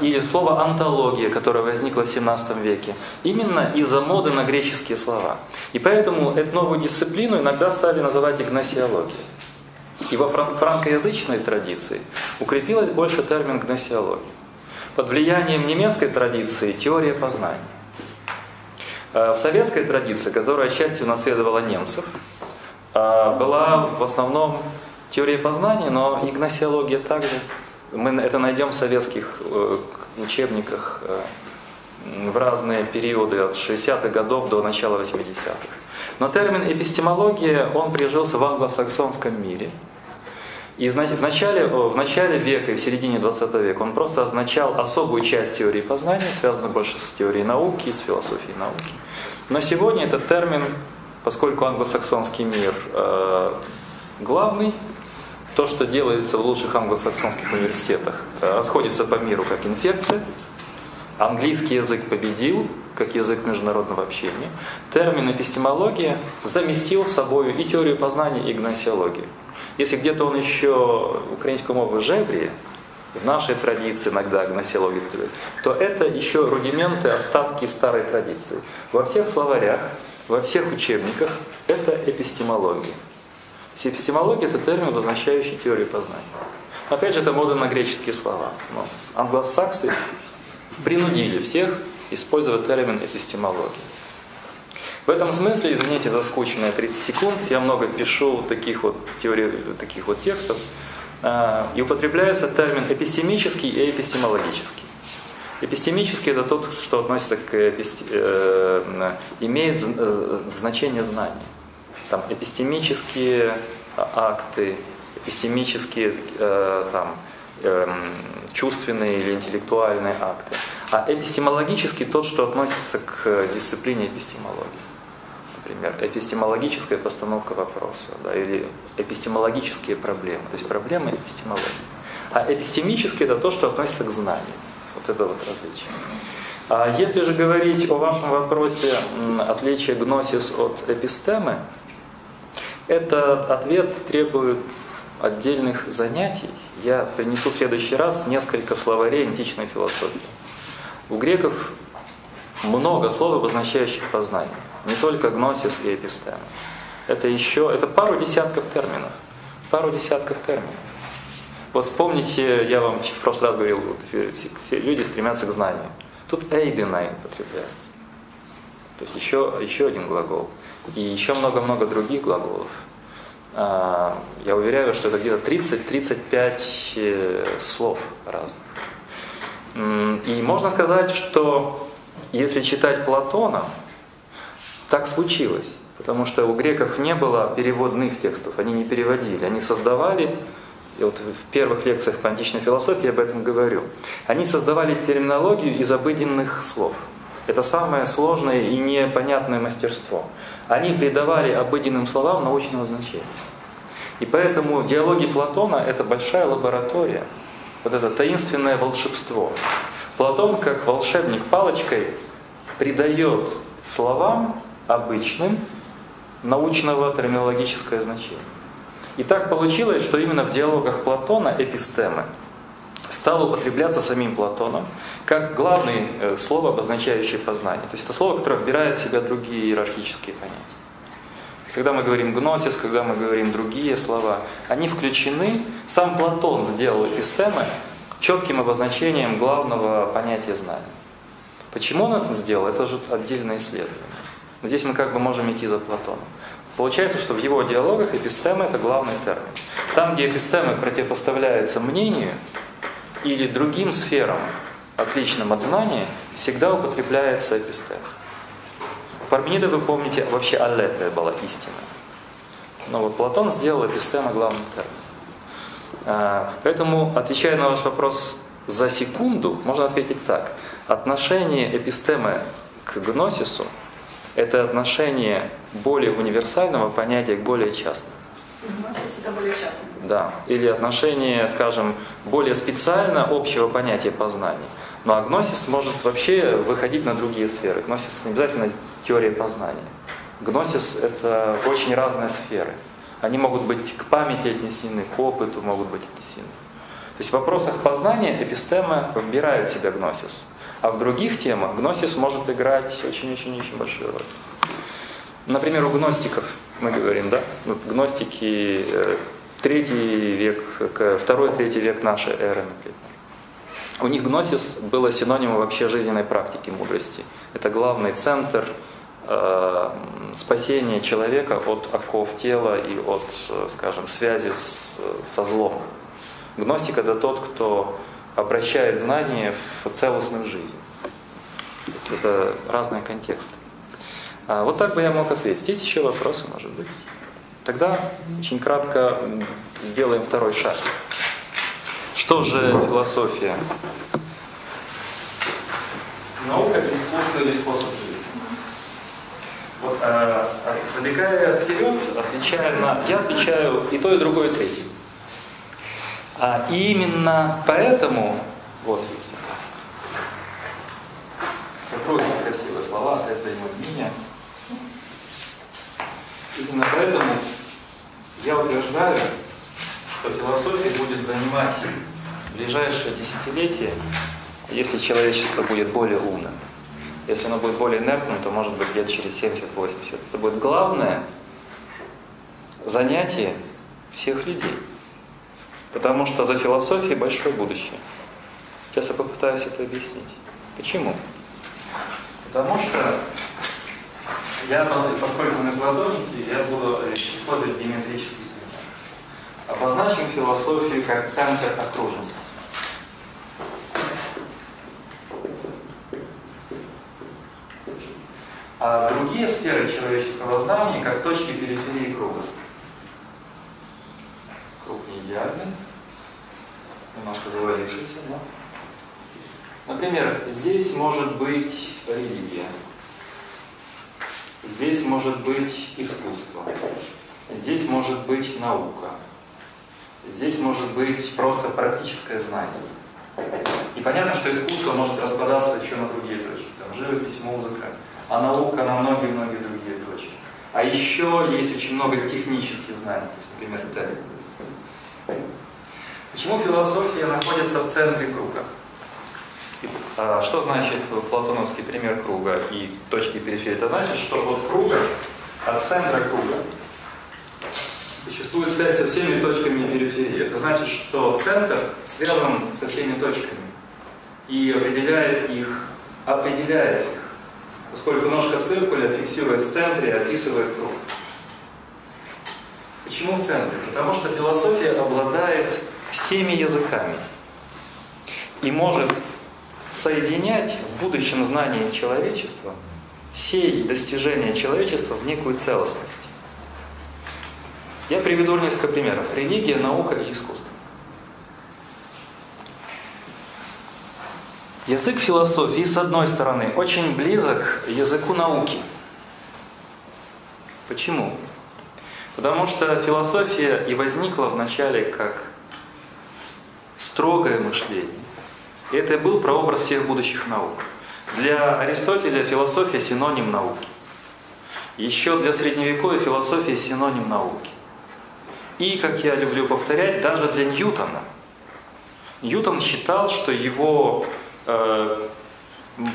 Или слово антология, которое возникло в 17 веке. Именно из-за моды на греческие слова. И поэтому эту новую дисциплину иногда стали называть и гносеологией. И во франкоязычной традиции укрепилась больше термин гносеология под влиянием немецкой традиции теория познания. Э, в советской традиции, которая частью наследовала немцев, э, была в основном теория познания, но и гносеология также. Мы это найдем в советских э, учебниках в разные периоды от 60-х годов до начала 80-х. Но термин эпистемология, он прижился в англосаксонском мире – и в начале, в начале века и в середине 20 века он просто означал особую часть теории познания, связанную больше с теорией науки и с философией науки. Но сегодня этот термин, поскольку англосаксонский мир э, главный, то, что делается в лучших англосаксонских университетах, э, расходится по миру как инфекция, английский язык победил, как язык международного общения, термин эпистемология заместил собой и теорию познания, и гносеологию. Если где-то он еще украинскую мову жеврии, в нашей традиции иногда гносеология, то это еще рудименты, остатки старой традиции. Во всех словарях, во всех учебниках это эпистемология. Эпистемология – это термин, обозначающий теорию познания. Опять же, это мода на греческие слова. Но англосаксы принудили всех использовать термин эпистемология. В этом смысле, извините за скучные 30 секунд, я много пишу таких вот теорий, таких вот текстов, а, и употребляется термин эпистемический и эпистемологический. Эпистемический – это тот, что относится к эписте... э, имеет э, значение знания. Там эпистемические акты, эпистемические э, там, э, чувственные или интеллектуальные акты. А эпистемологический – тот, что относится к дисциплине эпистемологии например, эпистемологическая постановка вопроса, да, или эпистемологические проблемы, то есть проблемы эпистемологии. А эпистемические это то, что относится к знанию. Вот это вот различие. А если же говорить о вашем вопросе отличие гносис от эпистемы, этот ответ требует отдельных занятий. Я принесу в следующий раз несколько словарей античной философии. У греков много слов, обозначающих познание не только гносис и эпистема. Это еще, это пару десятков терминов. Пару десятков терминов. Вот помните, я вам в прошлый раз говорил, вот все люди стремятся к знанию. Тут эйденай употребляется. То есть еще, еще один глагол. И еще много-много других глаголов. А, я уверяю, что это где-то 30-35 э, слов разных. И можно сказать, что если читать Платона, так случилось, потому что у греков не было переводных текстов, они не переводили, они создавали, и вот в первых лекциях по античной философии я об этом говорю, они создавали терминологию из обыденных слов. Это самое сложное и непонятное мастерство. Они придавали обыденным словам научного значения. И поэтому диалоги Платона – это большая лаборатория, вот это таинственное волшебство. Платон, как волшебник палочкой, придает словам обычным научного терминологическое значение. И так получилось, что именно в диалогах Платона эпистемы стало употребляться самим Платоном как главное э, слово, обозначающее познание. То есть это слово, которое вбирает в себя другие иерархические понятия. Когда мы говорим гносис, когда мы говорим другие слова, они включены, сам Платон сделал эпистемы четким обозначением главного понятия знания. Почему он это сделал, это уже отдельное исследование. Но здесь мы как бы можем идти за Платоном. Получается, что в его диалогах эпистема – это главный термин. Там, где эпистема противопоставляется мнению или другим сферам, отличным от знания, всегда употребляется эпистема. Парменида, вы помните, вообще аллетая была истина. Но вот Платон сделал эпистема главным термином. А, поэтому, отвечая на ваш вопрос за секунду, можно ответить так. Отношение эпистемы к гносису – это отношение более универсального понятия к более частному. Гносис – это более частно. Да. Или отношение, скажем, более специально общего понятия познания. Но агносис может вообще выходить на другие сферы. Гносис не обязательно теория познания. Гносис — это очень разные сферы. Они могут быть к памяти отнесены, к опыту могут быть отнесены. То есть в вопросах познания эпистема вбирает в себя гносис. А в других темах гносис может играть очень-очень-очень большую роль. Например, у гностиков мы говорим, да? Вот гностики э, третий век, второй-третий век нашей эры, например. У них гносис было синонимом вообще жизненной практики мудрости. Это главный центр э, спасения человека от оков тела и от, скажем, связи с, со злом. Гносик это тот, кто обращает знания в целостную жизнь. То есть это разные контексты. А вот так бы я мог ответить. Есть еще вопросы, может быть? Тогда очень кратко сделаем второй шаг. Что же философия? Наука – искусство или способ жизни? Вот, а, забегая вперед, отвечая на... Я отвечаю и то, и другое, и третье. А именно поэтому, вот есть Сокровищные красивые слова, это ему имя. Именно поэтому я утверждаю, что философия будет занимать ближайшее десятилетие, если человечество будет более умным. Если оно будет более инертным, то может быть лет через 70-80. Это будет главное занятие всех людей. Потому что за философией большое будущее. Сейчас я попытаюсь это объяснить. Почему? Потому что я, поскольку мы платоники, я буду использовать геометрический пример. Обозначим философию как центр окружности. А другие сферы человеческого знания как точки периферии круга. Круг не идеальный, немножко завалившийся, но... Например, здесь может быть религия, здесь может быть искусство, здесь может быть наука, здесь может быть просто практическое знание. И понятно, что искусство может распадаться еще на другие точки, там живопись, музыка, а наука на многие-многие другие точки. А еще есть очень много технических знаний, то есть, например, ТЭ. Почему философия находится в центре круга? А что значит платоновский пример круга и точки периферии? Это значит, что от круга, от центра круга существует связь со всеми точками периферии. Это значит, что центр связан со всеми точками и определяет их, определяет их поскольку ножка циркуля фиксирует в центре и описывает круг. Почему в центре? Потому что философия обладает всеми языками и может соединять в будущем знании человечества все достижения человечества в некую целостность. Я приведу несколько примеров. Религия, наука и искусство. Язык философии, с одной стороны, очень близок языку науки. Почему? Потому что философия и возникла вначале как строгое мышление. Это был прообраз всех будущих наук. Для Аристотеля философия синоним науки. Еще для Средневековья философия синоним науки. И, как я люблю повторять, даже для Ньютона – Ньютон считал, что его э,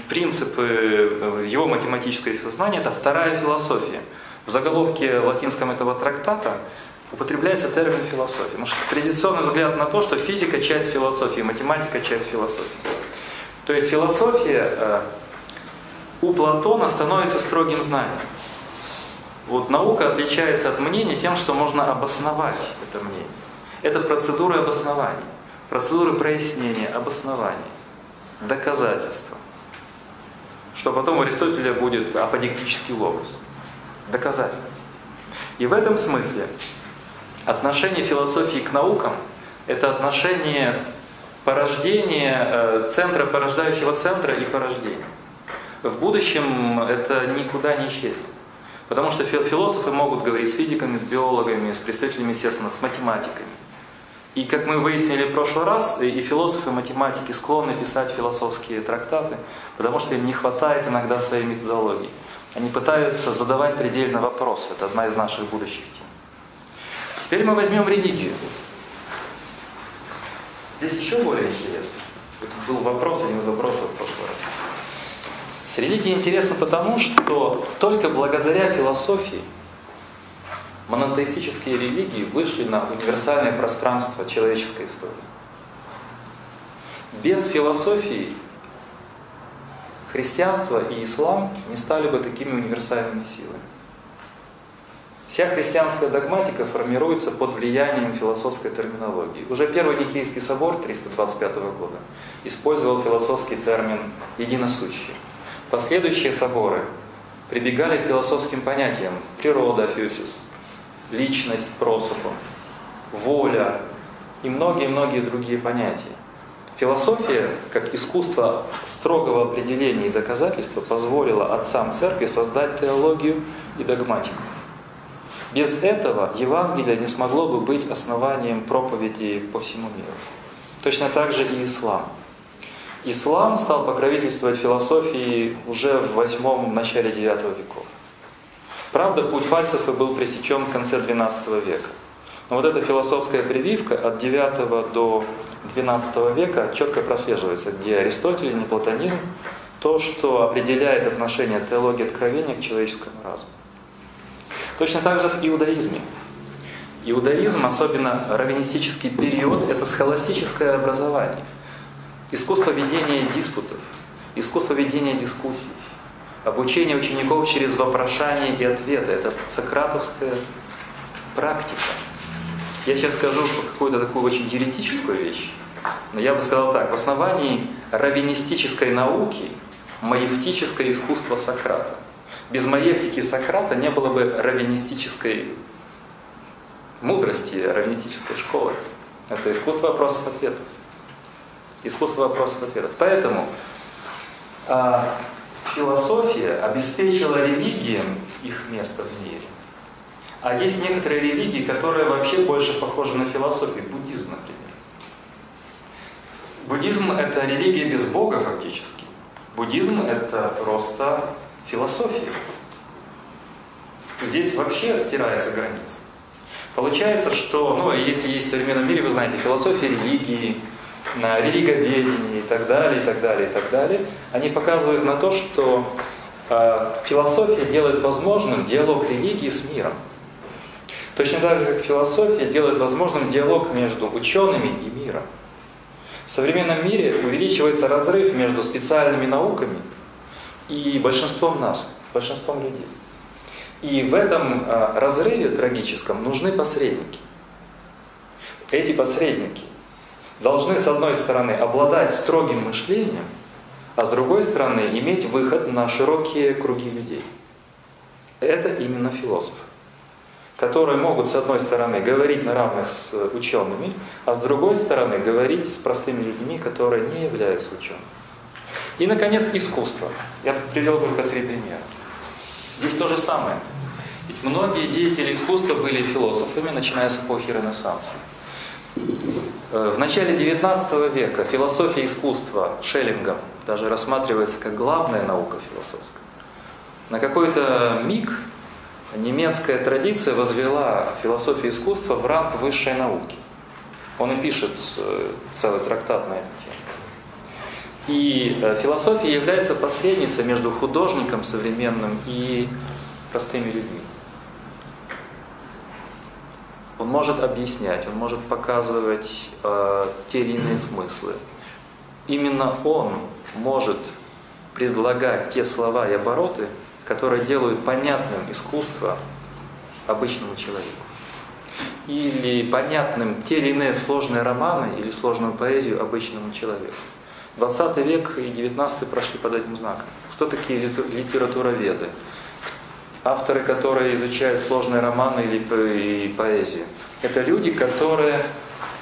принципы, э, его математическое сознание – это вторая философия. В заголовке латинском этого трактата употребляется термин философия. Потому что традиционный взгляд на то, что физика – часть философии, математика – часть философии. То есть философия э, у Платона становится строгим знанием. Вот наука отличается от мнения тем, что можно обосновать это мнение. Это процедура обоснования, процедуры прояснения, обоснования, доказательства. Что потом у Аристотеля будет аподектический логос. Доказательность. И в этом смысле отношение философии к наукам – это отношение порождения, э, центра, порождающего центра и порождения. В будущем это никуда не исчезнет. Потому что философы могут говорить с физиками, с биологами, с представителями естественных, с математиками. И как мы выяснили в прошлый раз, и философы, и математики склонны писать философские трактаты, потому что им не хватает иногда своей методологии. Они пытаются задавать предельно вопросы. Это одна из наших будущих тем. Теперь мы возьмем религию. Здесь еще более интересно. Это был вопрос, один из вопросов раз. С религией интересно потому, что только благодаря философии монотеистические религии вышли на универсальное пространство человеческой истории. Без философии христианство и ислам не стали бы такими универсальными силами. Вся христианская догматика формируется под влиянием философской терминологии. Уже Первый Никейский собор 325 года использовал философский термин «единосущий». Последующие соборы прибегали к философским понятиям природа, фюсис, личность, просопу, воля и многие-многие другие понятия. Философия, как искусство строгого определения и доказательства, позволила отцам церкви создать теологию и догматику. Без этого Евангелие не смогло бы быть основанием проповеди по всему миру. Точно так же и ислам – Ислам стал покровительствовать философии уже в восьмом начале девятого веков. Правда, путь фальсофа был пресечен в конце XII века. Но вот эта философская прививка от 9 до 12 века четко прослеживается, где Аристотель, не платонизм, то, что определяет отношение теологии откровения к человеческому разуму. Точно так же в иудаизме. Иудаизм, особенно раввинистический период, это схоластическое образование – Искусство ведения диспутов, искусство ведения дискуссий, обучение учеников через вопрошание и ответы. Это сократовская практика. Я сейчас скажу какую-то такую очень теоретическую вещь, но я бы сказал так, в основании раввинистической науки маевтическое искусство Сократа. Без маевтики Сократа не было бы раввинистической мудрости, раввинистической школы. Это искусство вопросов-ответов искусство вопросов-ответов. Поэтому э, философия обеспечила религиям их место в мире. А есть некоторые религии, которые вообще больше похожи на философию. Буддизм, например. Буддизм – это религия без Бога фактически. Буддизм – это просто философия. Здесь вообще стирается граница. Получается, что, ну, если есть в современном мире, вы знаете, философия религии, на религоведении и так далее, и так далее, и так далее, они показывают на то, что э, философия делает возможным диалог религии с миром. Точно так же, как философия делает возможным диалог между учеными и миром. В современном мире увеличивается разрыв между специальными науками и большинством нас, большинством людей. И в этом э, разрыве трагическом нужны посредники. Эти посредники должны, с одной стороны, обладать строгим мышлением, а с другой стороны, иметь выход на широкие круги людей. Это именно философы, которые могут, с одной стороны, говорить на равных с учеными, а с другой стороны, говорить с простыми людьми, которые не являются учеными. И, наконец, искусство. Я привел только три примера. Здесь то же самое. Ведь многие деятели искусства были философами, начиная с эпохи Ренессанса. Э, в начале XIX века философия искусства Шеллингом даже рассматривается как главная наука философская. На какой-то миг немецкая традиция возвела философию искусства в ранг высшей науки. Он и пишет э, целый трактат на эту тему. И э, философия является посредницей между художником современным и простыми людьми. Он может объяснять, он может показывать э, те или иные смыслы. Именно он может предлагать те слова и обороты, которые делают понятным искусство обычному человеку. Или понятным те или иные сложные романы или сложную поэзию обычному человеку. 20 век и 19 прошли под этим знаком. Кто такие литературоведы? Авторы, которые изучают сложные романы или поэзию. Это люди, которые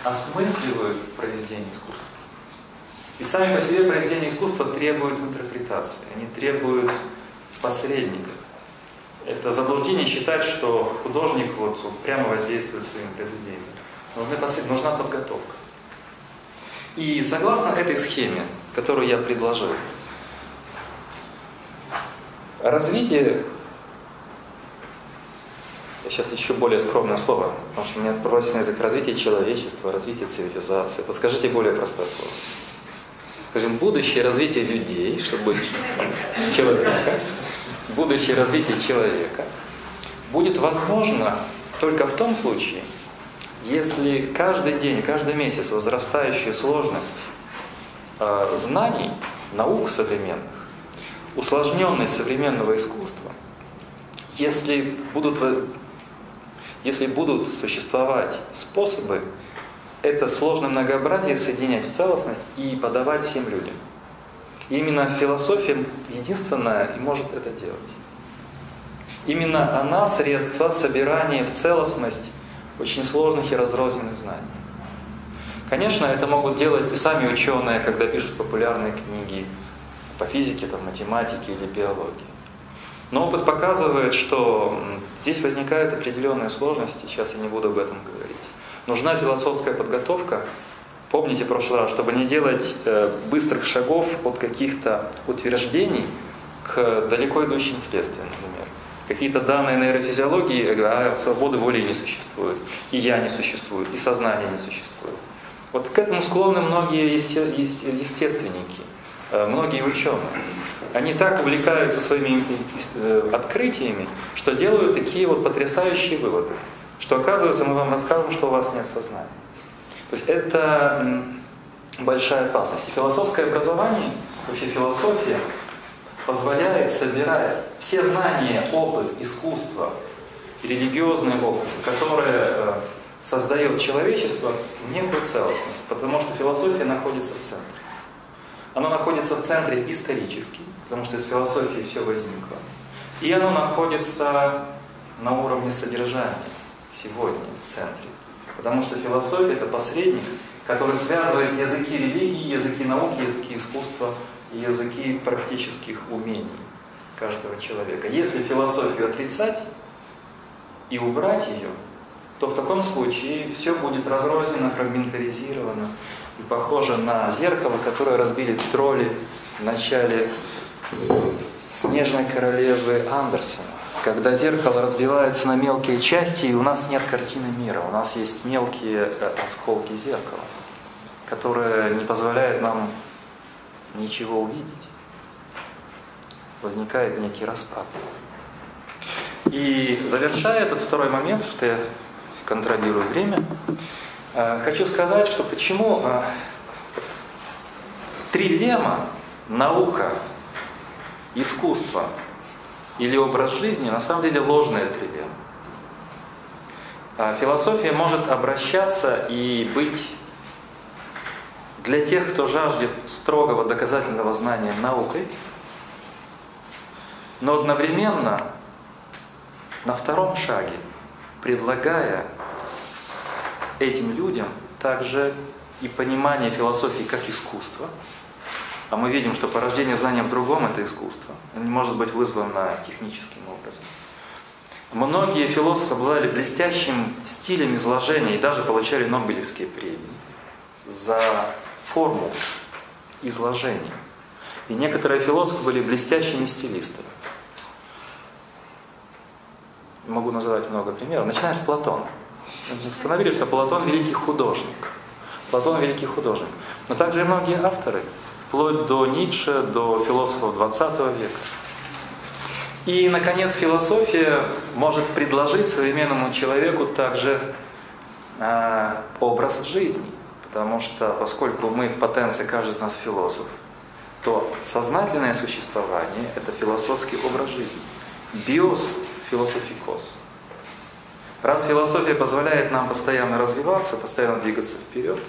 осмысливают произведение искусства. И сами по себе произведения искусства требуют интерпретации, они требуют посредников. Это заблуждение считать, что художник вот прямо воздействует своим произведением. Нужна подготовка. И согласно этой схеме, которую я предложил, развитие сейчас еще более скромное слово, потому что меня просят на язык развитие человечества, развитие цивилизации. Подскажите более простое слово скажем, будущее развитие людей, чтобы человека, будущее развитие человека будет возможно только в том случае, если каждый день, каждый месяц возрастающая сложность э, знаний, наук современных, усложненность современного искусства, если будут, если будут существовать способы это сложное многообразие соединять в целостность и подавать всем людям. И именно философия единственная и может это делать. Именно она средство собирания в целостность очень сложных и разрозненных знаний. Конечно, это могут делать и сами ученые, когда пишут популярные книги по физике, там, математике или биологии. Но опыт показывает, что здесь возникают определенные сложности, сейчас я не буду об этом говорить. Нужна философская подготовка. Помните в прошлый раз, чтобы не делать э, быстрых шагов от каких-то утверждений к далеко идущим следствиям, например. Какие-то данные нейрофизиологии, э, а свободы воли не существует, и я не существует, и сознание не существует. Вот к этому склонны многие естественники, э, многие ученые. Они так увлекаются своими открытиями, что делают такие вот потрясающие выводы что оказывается мы вам расскажем, что у вас нет сознания. То есть это большая опасность. И философское образование, вообще философия, позволяет собирать все знания, опыт, искусство, религиозный опыт, которые э, создает человечество в некую целостность, потому что философия находится в центре. Она находится в центре исторически, потому что из философии все возникло. И оно находится на уровне содержания сегодня в центре. Потому что философия – это посредник, который связывает языки религии, языки науки, языки искусства языки практических умений каждого человека. Если философию отрицать и убрать ее, то в таком случае все будет разрознено, фрагментаризировано и похоже на зеркало, которое разбили тролли в начале «Снежной королевы» Андерсона когда зеркало разбивается на мелкие части, и у нас нет картины мира, у нас есть мелкие э, осколки зеркала, которые не позволяют нам ничего увидеть. Возникает некий распад. И завершая этот второй момент, что я контролирую время, э, хочу сказать, что почему э, трилемма наука, искусство или образ жизни на самом деле ложная триллема. А философия может обращаться и быть для тех, кто жаждет строгого доказательного знания наукой, но одновременно на втором шаге, предлагая этим людям также и понимание философии как искусства, а мы видим, что порождение знания в другом – это искусство. Не может быть вызвано техническим образом. Многие философы обладали блестящим стилем изложения и даже получали Нобелевские премии за форму изложения. И некоторые философы были блестящими стилистами. Могу называть много примеров. Начиная с Платона. Мы установили, что Платон великий художник. Платон великий художник. Но также и многие авторы, вплоть до Ницше, до философов 20 века. И, наконец, философия может предложить современному человеку также э, образ жизни. Потому что, поскольку мы в потенции, каждый из нас философ, то сознательное существование – это философский образ жизни. Биос – философикос. Раз философия позволяет нам постоянно развиваться, постоянно двигаться вперед,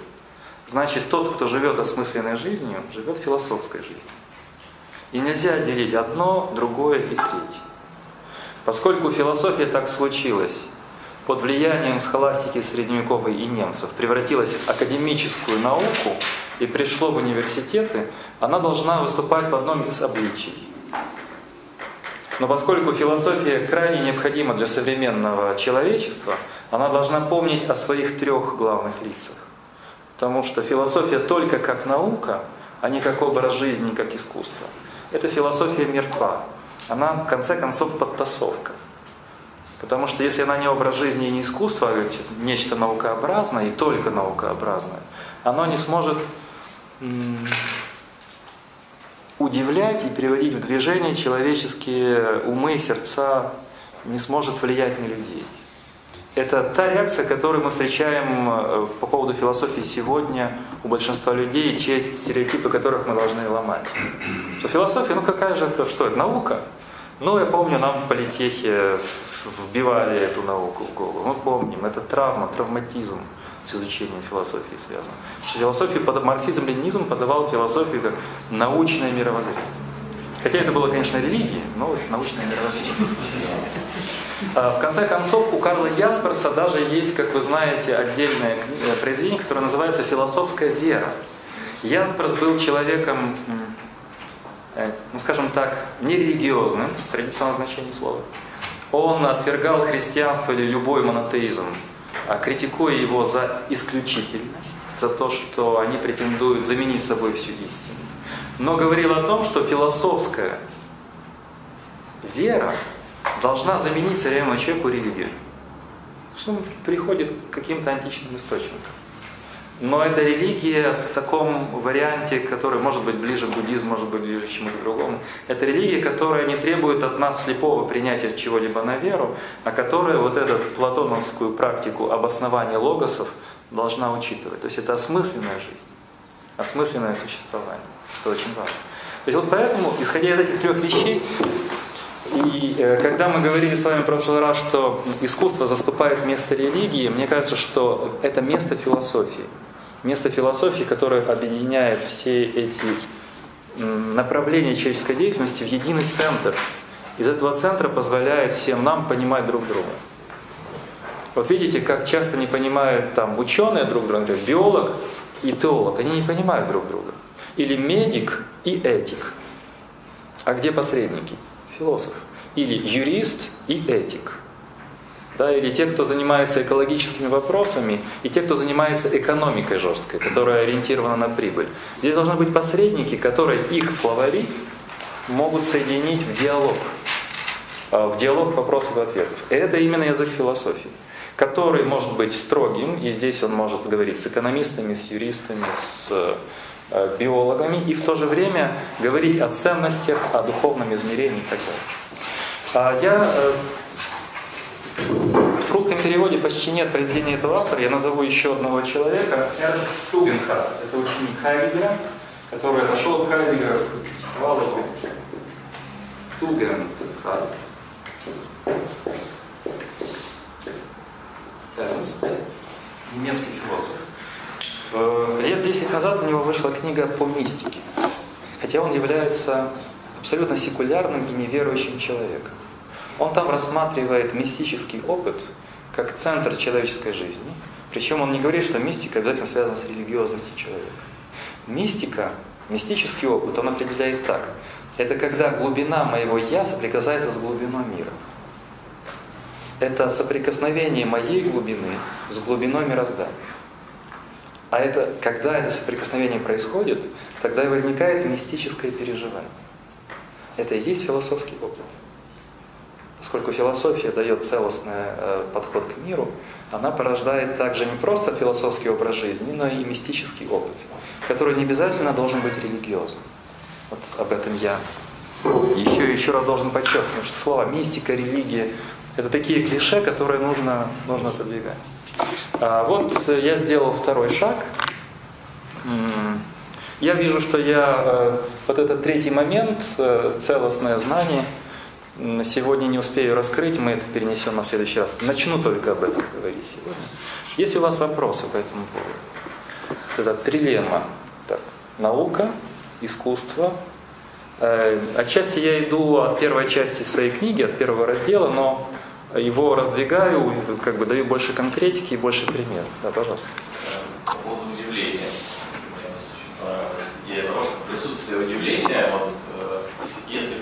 значит тот, кто живет осмысленной жизнью, живет философской жизнью. И нельзя отделить одно, другое и третье. Поскольку философия так случилась, под влиянием схоластики средневековой и немцев превратилась в академическую науку и пришло в университеты, она должна выступать в одном из обличий. Но поскольку философия крайне необходима для современного человечества, она должна помнить о своих трех главных лицах. Потому что философия только как наука, а не как образ жизни, как искусство. Эта философия мертва. Она, в конце концов, подтасовка. Потому что если она не образ жизни и не искусство, а нечто наукообразное и только наукообразное, оно не сможет удивлять и приводить в движение человеческие умы, сердца, не сможет влиять на людей. Это та реакция, которую мы встречаем э, по поводу философии сегодня у большинства людей, те стереотипы которых мы должны ломать. Что философия, ну какая же это, что это, наука? Ну, я помню, нам в политехе вбивали эту науку в голову. Мы помним, это травма, травматизм с изучением философии связано. Что философию, марксизм-ленинизм подавал философию как научное мировоззрение. Хотя это было, конечно, религия, но вот научное мировоззрение. А, в конце концов, у Карла Ясперса даже есть, как вы знаете, отдельное э, произведение, которое называется «Философская вера». Ясперс был человеком, э, ну скажем так, нерелигиозным, в традиционном значении слова. Он отвергал христианство или любой монотеизм, а критикуя его за исключительность, за то, что они претендуют заменить собой всю истину. Но говорил о том, что философская вера должна заменить современному человеку религию. Он приходит к каким-то античным источникам. Но эта религия в таком варианте, который может быть ближе к буддизму, может быть ближе к чему-то другому, это религия, которая не требует от нас слепого принятия чего-либо на веру, а которая вот эту платоновскую практику обоснования логосов должна учитывать. То есть это осмысленная жизнь, осмысленное существование, что очень важно. То есть вот поэтому, исходя из этих трех вещей, и э, когда мы говорили с вами в прошлый раз, что искусство заступает место религии, мне кажется, что это место философии место философии, которое объединяет все эти направления человеческой деятельности в единый центр. Из этого центра позволяет всем нам понимать друг друга. Вот видите, как часто не понимают там ученые друг друга, например, биолог и теолог, они не понимают друг друга. Или медик и этик. А где посредники? Философ. Или юрист и этик да, или те, кто занимается экологическими вопросами, и те, кто занимается экономикой жесткой, которая ориентирована на прибыль. Здесь должны быть посредники, которые их словари могут соединить в диалог, а, в диалог вопросов и ответов. И это именно язык философии, который может быть строгим, и здесь он может говорить с экономистами, с юристами, с э, биологами, и в то же время говорить о ценностях, о духовном измерении и так далее. А я э, в русском переводе почти нет произведения этого автора. Я назову еще одного человека. Эрнст Тугенхарт. Это ученик Хайдегера, который нашел от Хайдегера, критиковал его. Тугенхарт. Эрнст. Немецкий философ. Э, лет 10 назад у него вышла книга по мистике. Хотя он является абсолютно секулярным и неверующим человеком. Он там рассматривает мистический опыт как центр человеческой жизни. Причем он не говорит, что мистика обязательно связана с религиозностью человека. Мистика, мистический опыт, он определяет так. Это когда глубина моего «я» соприкасается с глубиной мира. Это соприкосновение моей глубины с глубиной мироздания. А это, когда это соприкосновение происходит, тогда и возникает мистическое переживание. Это и есть философский опыт. Поскольку философия дает целостный э, подход к миру, она порождает также не просто философский образ жизни, но и мистический опыт, который не обязательно должен быть религиозным. Вот об этом я еще еще раз должен подчеркнуть, что слова мистика, религия – это такие клише, которые нужно, нужно продвигать. А вот я сделал второй шаг. Я вижу, что я э, вот этот третий момент, э, целостное знание, сегодня не успею раскрыть, мы это перенесем на следующий раз. Начну только об этом говорить сегодня. Есть у вас вопросы по этому поводу? Это трилемма. Так, наука, искусство. Э, отчасти я иду от первой части своей книги, от первого раздела, но его раздвигаю, как бы даю больше конкретики и больше примеров. Да, пожалуйста. По поводу удивления. Мне очень понравилось идея того, что присутствие удивления, вот, э, если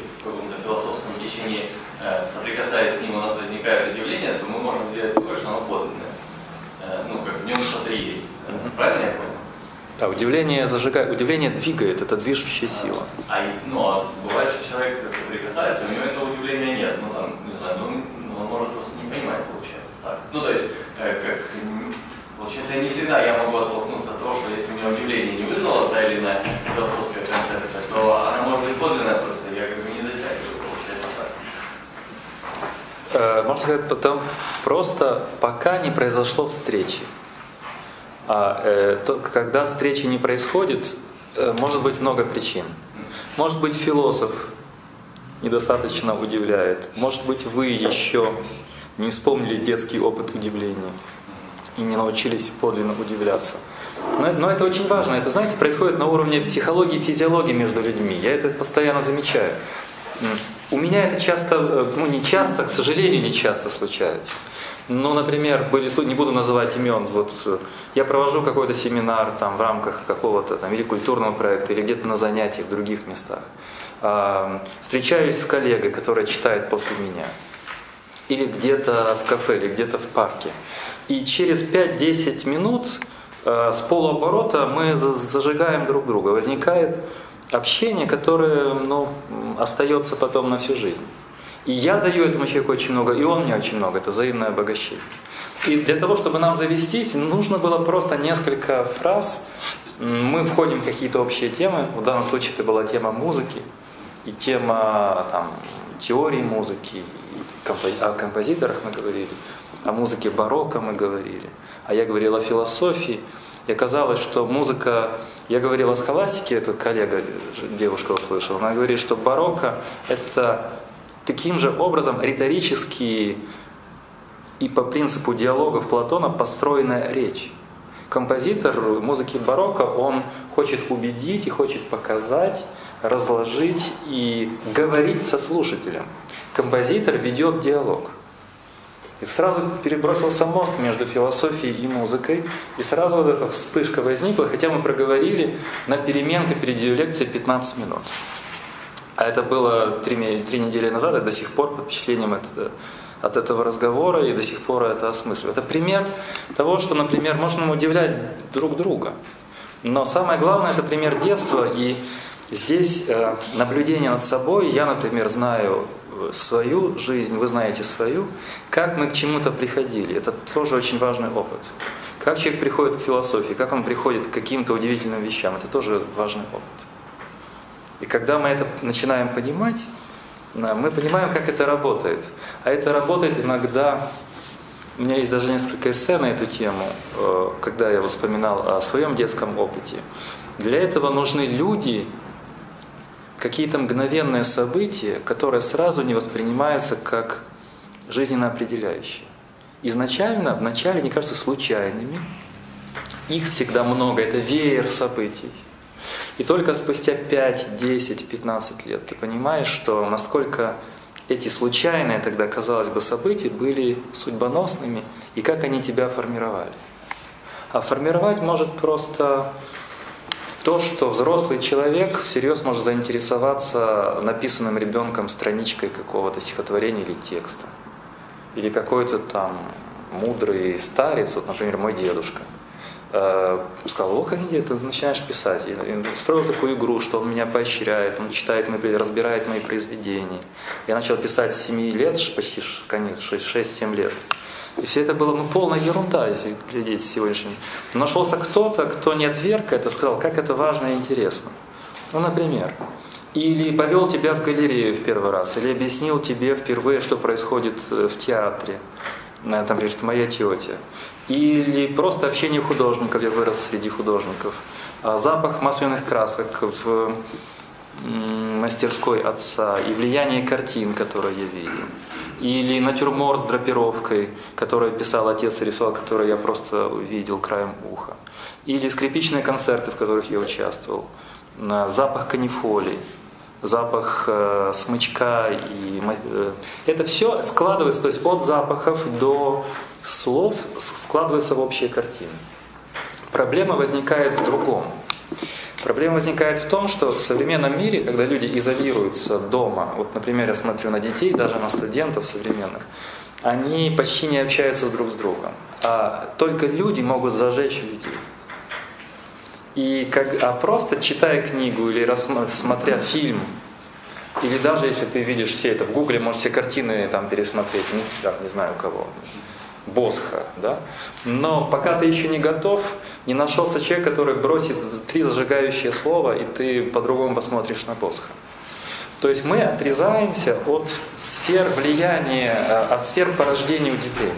течении, э, соприкасаясь с ним, у нас возникает удивление, то мы можем сделать вывод, что оно подлинное. Э, ну, как в нем что-то есть. Правильно я понял? Да, удивление зажигает, удивление двигает, это движущая сила. А, ну, а бывает, что человек соприкасается, у него этого удивления нет. Ну, там, не знаю, ну, он может просто не понимать, получается. Так. Ну, то есть, э, как, получается, не всегда я могу оттолкнуться от того, что если у меня удивление не вызвала та или иная философская концепция, то она может быть подлинная, просто я как бы не дотягиваю, получается так. Сказать, потом просто пока не произошло встречи. А э, то, когда встречи не происходит, э, может быть много причин. Может быть философ недостаточно удивляет. Может быть, вы еще не вспомнили детский опыт удивления и не научились подлинно удивляться. Но, но это очень важно. Это, знаете, происходит на уровне психологии и физиологии между людьми. Я это постоянно замечаю. У меня это часто, э, ну не часто, к сожалению, не часто случается. Ну, например, были случаи, не буду называть имен, вот э, я провожу какой-то семинар там в рамках какого-то там или культурного проекта, или где-то на занятиях в других местах. А, встречаюсь с коллегой, которая читает после меня. Или где-то в кафе, или где-то в парке. И через 5-10 минут э, с полуоборота мы зажигаем друг друга. Возникает общение, которое ну, остается потом на всю жизнь. И я даю этому человеку очень много, и он мне очень много. Это взаимное обогащение. И для того, чтобы нам завестись, нужно было просто несколько фраз. Мы входим в какие-то общие темы. В данном случае это была тема музыки и тема там, теории музыки. Компози- о композиторах мы говорили, о музыке барокко мы говорили. А я говорил о философии. И оказалось, что музыка, я говорил о схоластике, этот коллега, девушка услышала, она говорит, что барокко – это таким же образом риторически и по принципу диалогов Платона построенная речь. Композитор музыки барокко, он хочет убедить и хочет показать, разложить и говорить со слушателем. Композитор ведет диалог. И сразу перебросился мост между философией и музыкой, и сразу вот эта вспышка возникла, хотя мы проговорили на переменке перед ее лекцией 15 минут. А это было три, три недели назад, и до сих пор под впечатлением это, от этого разговора, и до сих пор это осмысливаю. Это пример того, что, например, можно удивлять друг друга. Но самое главное – это пример детства, и здесь э, наблюдение над собой. Я, например, знаю свою жизнь, вы знаете свою, как мы к чему-то приходили. Это тоже очень важный опыт. Как человек приходит к философии, как он приходит к каким-то удивительным вещам, это тоже важный опыт. И когда мы это начинаем понимать, мы понимаем, как это работает. А это работает иногда... У меня есть даже несколько эссе на эту тему, э, когда я вспоминал о своем детском опыте. Для этого нужны люди, какие-то мгновенные события, которые сразу не воспринимаются как жизненно определяющие. Изначально, вначале они кажутся случайными, их всегда много, это веер событий. И только спустя 5, 10, 15 лет ты понимаешь, что насколько эти случайные тогда, казалось бы, события были судьбоносными и как они тебя формировали. А формировать может просто то, что взрослый человек всерьез может заинтересоваться написанным ребенком страничкой какого-то стихотворения или текста. Или какой-то там мудрый старец, вот, например, мой дедушка. э, сказал, о, как интересно, ты начинаешь писать. И, и строил такую игру, что он меня поощряет, он читает, мои, разбирает мои произведения. Я начал писать с 7 лет, почти 6-7 лет. И все это было ну, полная ерунда, если глядеть сегодняшним. Нашелся кто-то, кто не отверг это, сказал, как это важно и интересно. Ну, например, или повел тебя в галерею в первый раз, или объяснил тебе впервые, что происходит э, в театре. Э, там лежит моя тетя. Или просто общение художников, я вырос среди художников. А запах масляных красок в мастерской отца и влияние картин, которые я видел. Или натюрморт с драпировкой, который писал отец и рисовал, который я просто видел краем уха. Или скрипичные концерты, в которых я участвовал. Запах канифолий, запах э, смычка. И, э, это все складывается, то есть от запахов до слов складывается в общие картины. Проблема возникает в другом. Проблема возникает в том, что в современном мире, когда люди изолируются дома, вот, например, я смотрю на детей, даже на студентов современных, они почти не общаются друг с другом. А только люди могут зажечь людей. И как, а просто читая книгу или смотря фильм, или даже если ты видишь все это в Гугле, можешь все картины там пересмотреть, не, там, не знаю у кого, Босха, да? Но пока ты еще не готов, не нашелся человек, который бросит три зажигающие слова, и ты по-другому посмотришь на Босха. То есть мы отрезаемся от сфер влияния, э, от сфер порождения удивления.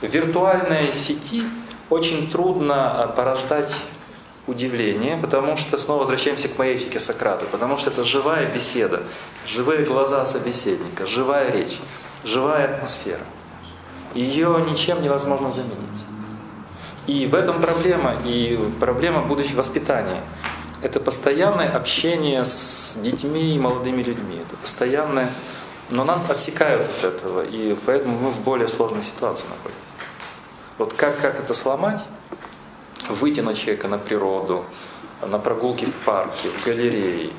В виртуальной сети очень трудно э, порождать удивление, потому что снова возвращаемся к моей Сократа, потому что это живая беседа, живые глаза собеседника, живая речь, живая атмосфера ее ничем невозможно заменить. И в этом проблема, и проблема будущего воспитания. Это постоянное общение с детьми и молодыми людьми. Это постоянное... Но нас отсекают от этого, и поэтому мы в более сложной ситуации находимся. Вот как, как это сломать? Вытянуть человека на природу, на прогулки в парке, в галерее,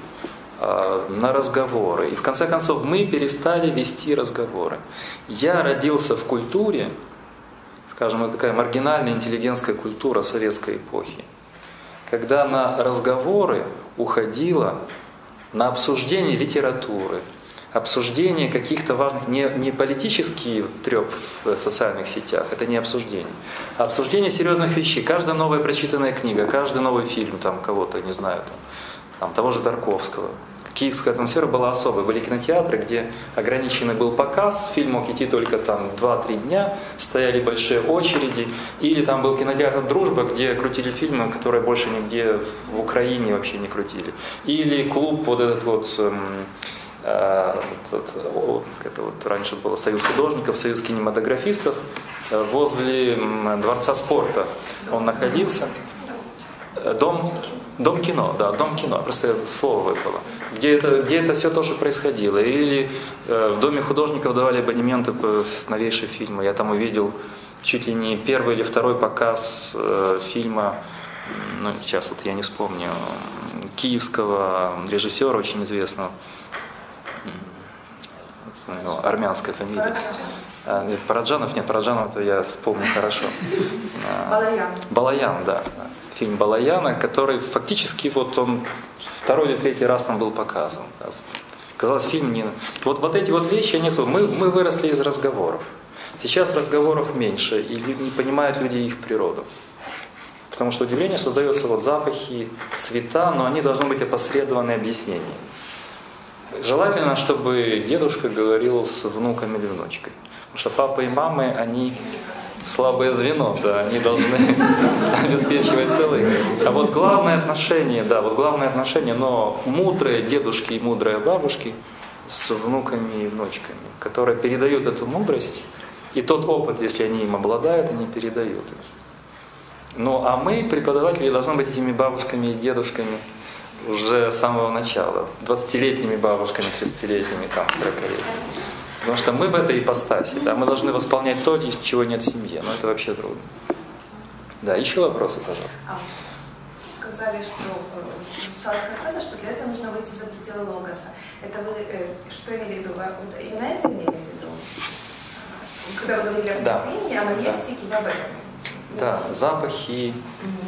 на разговоры. И в конце концов мы перестали вести разговоры. Я родился в культуре, скажем, это такая маргинальная интеллигентская культура советской эпохи, когда на разговоры уходило на обсуждение литературы, обсуждение каких-то важных, не, не политический треп в социальных сетях, это не обсуждение, а обсуждение серьезных вещей. Каждая новая прочитанная книга, каждый новый фильм там кого-то, не знаю, там, там, того же Тарковского. Киевская атмосфера была особой. Были кинотеатры, где ограниченный был показ, фильм мог идти только там 2-3 дня, стояли большие очереди. Или там был кинотеатр «Дружба», где крутили фильмы, которые больше нигде в Украине вообще не крутили. Или клуб вот этот вот эм, э, это вот раньше было Союз художников, Союз кинематографистов, возле Дворца спорта он находился. Э, дом Дом кино, да, дом кино, просто слово выпало. Где это, где это все тоже происходило. Или э, в доме художников давали абонементы по новейшие фильмы. Я там увидел чуть ли не первый или второй показ э, фильма, ну сейчас вот я не вспомню, киевского режиссера очень известного, армянская фамилия. А, Параджанов, нет, Параджанов это я помню хорошо. Балаян. Балаян, да фильм Балаяна, который фактически вот он второй или третий раз нам был показан. Казалось, фильм не... Вот, вот эти вот вещи, они... мы, мы выросли из разговоров. Сейчас разговоров меньше, и не понимают люди их природу. Потому что удивление создается вот запахи, цвета, но они должны быть опосредованы объяснением. Желательно, чтобы дедушка говорил с внуком или внучкой. Потому что папа и мамы, они слабое звено, да, они должны [laughs] обеспечивать тылы. А вот главное отношение, да, вот главное отношение, но мудрые дедушки и мудрые бабушки с внуками и внучками, которые передают эту мудрость, и тот опыт, если они им обладают, они передают. Ну, а мы, преподаватели, должны быть этими бабушками и дедушками уже с самого начала, 20-летними бабушками, 30-летними, там, 40-летними. Потому что мы в этой ипостаси, да, мы должны восполнять то, чего нет в семье. Но это вообще трудно. Да, еще вопросы, пожалуйста. А, сказали, что сладкая фраза, что для этого нужно выйти за пределы логоса. Это вы э, что имели в виду? Вы именно это имели в виду? Когда вы говорили о да. а на лекции да. об этом? Да, запахи,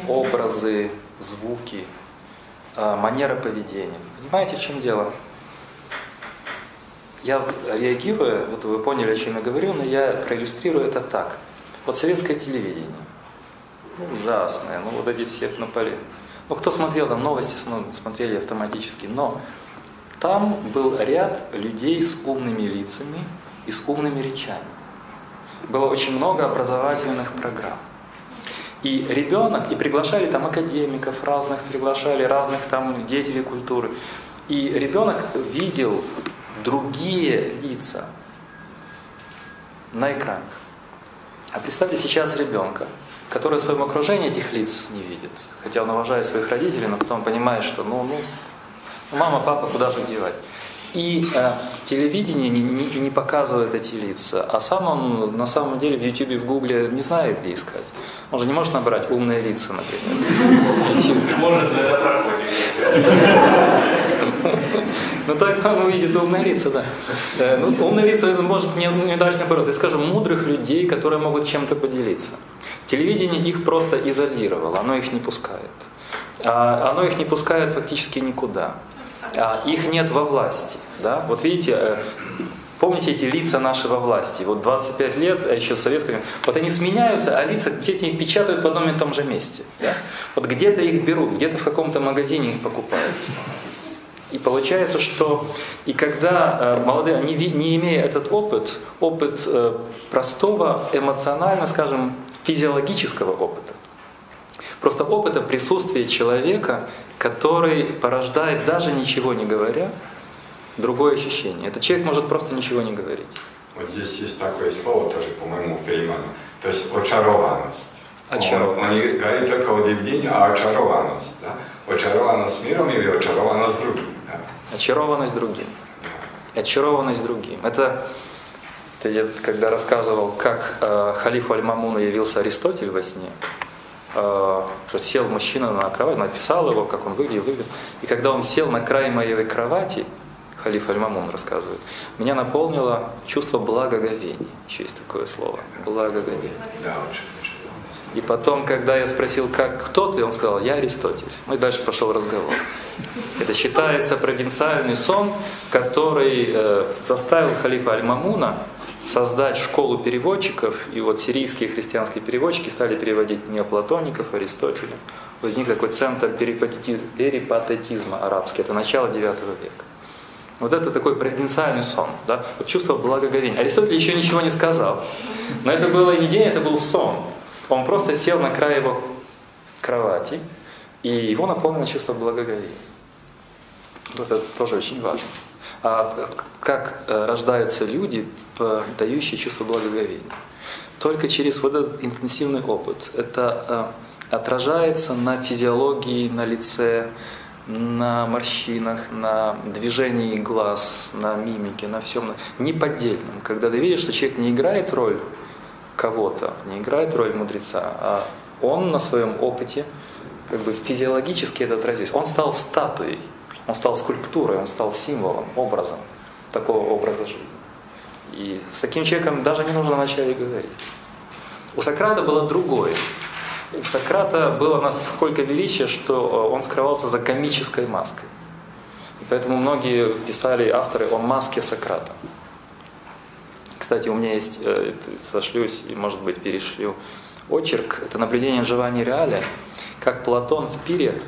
образы, звуки, а, манера поведения. Понимаете, в чем дело? Я реагирую, вот вы поняли, о чем я говорю, но я проиллюстрирую это так. Вот советское телевидение, ну, ужасное, ну вот эти все напали. Ну кто смотрел там новости, смотрели автоматически, но там был ряд людей с умными лицами и с умными речами. Было очень много образовательных программ. И ребенок, и приглашали там академиков разных, приглашали разных там деятелей культуры. И ребенок видел другие лица на экранах. А представьте сейчас ребенка, который в своем окружении этих лиц не видит. Хотя он уважает своих родителей, но потом понимает, что ну, ну, мама, папа, куда же девать. И э, телевидение не, не, не показывает эти лица, а сам он на самом деле в YouTube, в Гугле не знает, где искать. Он же не может набрать умные лица, например. Может, это. Ну тогда он увидит умные лица, да. Ну, умные лица может не, не дальше наоборот. Я скажу, мудрых людей, которые могут чем-то поделиться. Телевидение их просто изолировало, оно их не пускает. А оно их не пускает фактически никуда. А их нет во власти. Да? Вот видите, э, помните эти лица наши во власти? Вот 25 лет, а еще в советском, вот они сменяются, а лица где-то печатают в одном и том же месте. Да? Вот где-то их берут, где-то в каком-то магазине их покупают. И получается, что и когда э, молодые, не, не имея этот опыт, опыт э, простого, эмоционально, скажем, физиологического опыта, просто опыта присутствия человека, который порождает, даже ничего не говоря, другое ощущение. Этот человек может просто ничего не говорить. Вот здесь есть такое слово тоже, по-моему, Феймана, то есть очарованность. Очарованность. Он, он не говорит только удивление, а очарованность. Да? Очарованность миром или очарованность другим. Очарованность другим. Очарованность другим. Это я когда рассказывал, как э, халифу Аль-Мамуну явился Аристотель во сне, э, что сел мужчина на кровать, написал его, как он выглядел, выглядел. И когда он сел на край моей кровати, халиф Аль-Мамун рассказывает, меня наполнило чувство благоговения. Еще есть такое слово. Благоговение. И потом, когда я спросил, как кто ты, он сказал, я Аристотель. Ну и дальше пошел разговор. Это считается провинциальный сон, который э, заставил халифа Аль-Мамуна создать школу переводчиков, и вот сирийские христианские переводчики стали переводить неоплатоников, Аристотеля. Возник такой центр перипатетизма арабский, это начало IX века. Вот это такой провинциальный сон, да? вот чувство благоговения. Аристотель еще ничего не сказал, но это было не день, это был сон. Он просто сел на край его кровати, и его наполнило чувство благоговения. Вот это тоже очень важно. А как э, рождаются люди, дающие чувство благоговения? Только через вот этот интенсивный опыт. Это э, отражается на физиологии, на лице, на морщинах, на движении глаз, на мимике, на всем неподдельном. Когда ты видишь, что человек не играет роль кого-то, не играет роль мудреца, а он на своем опыте как бы физиологически это отразится. Он стал статуей, он стал скульптурой, он стал символом, образом такого образа жизни. И с таким человеком даже не нужно вначале говорить. У Сократа было другое. У Сократа было насколько величие, что он скрывался за комической маской. И поэтому многие писали авторы о маске Сократа. Кстати, у меня есть, э, сошлюсь и, может быть, перешлю очерк. Это наблюдение Джованни Реале, как Платон в пире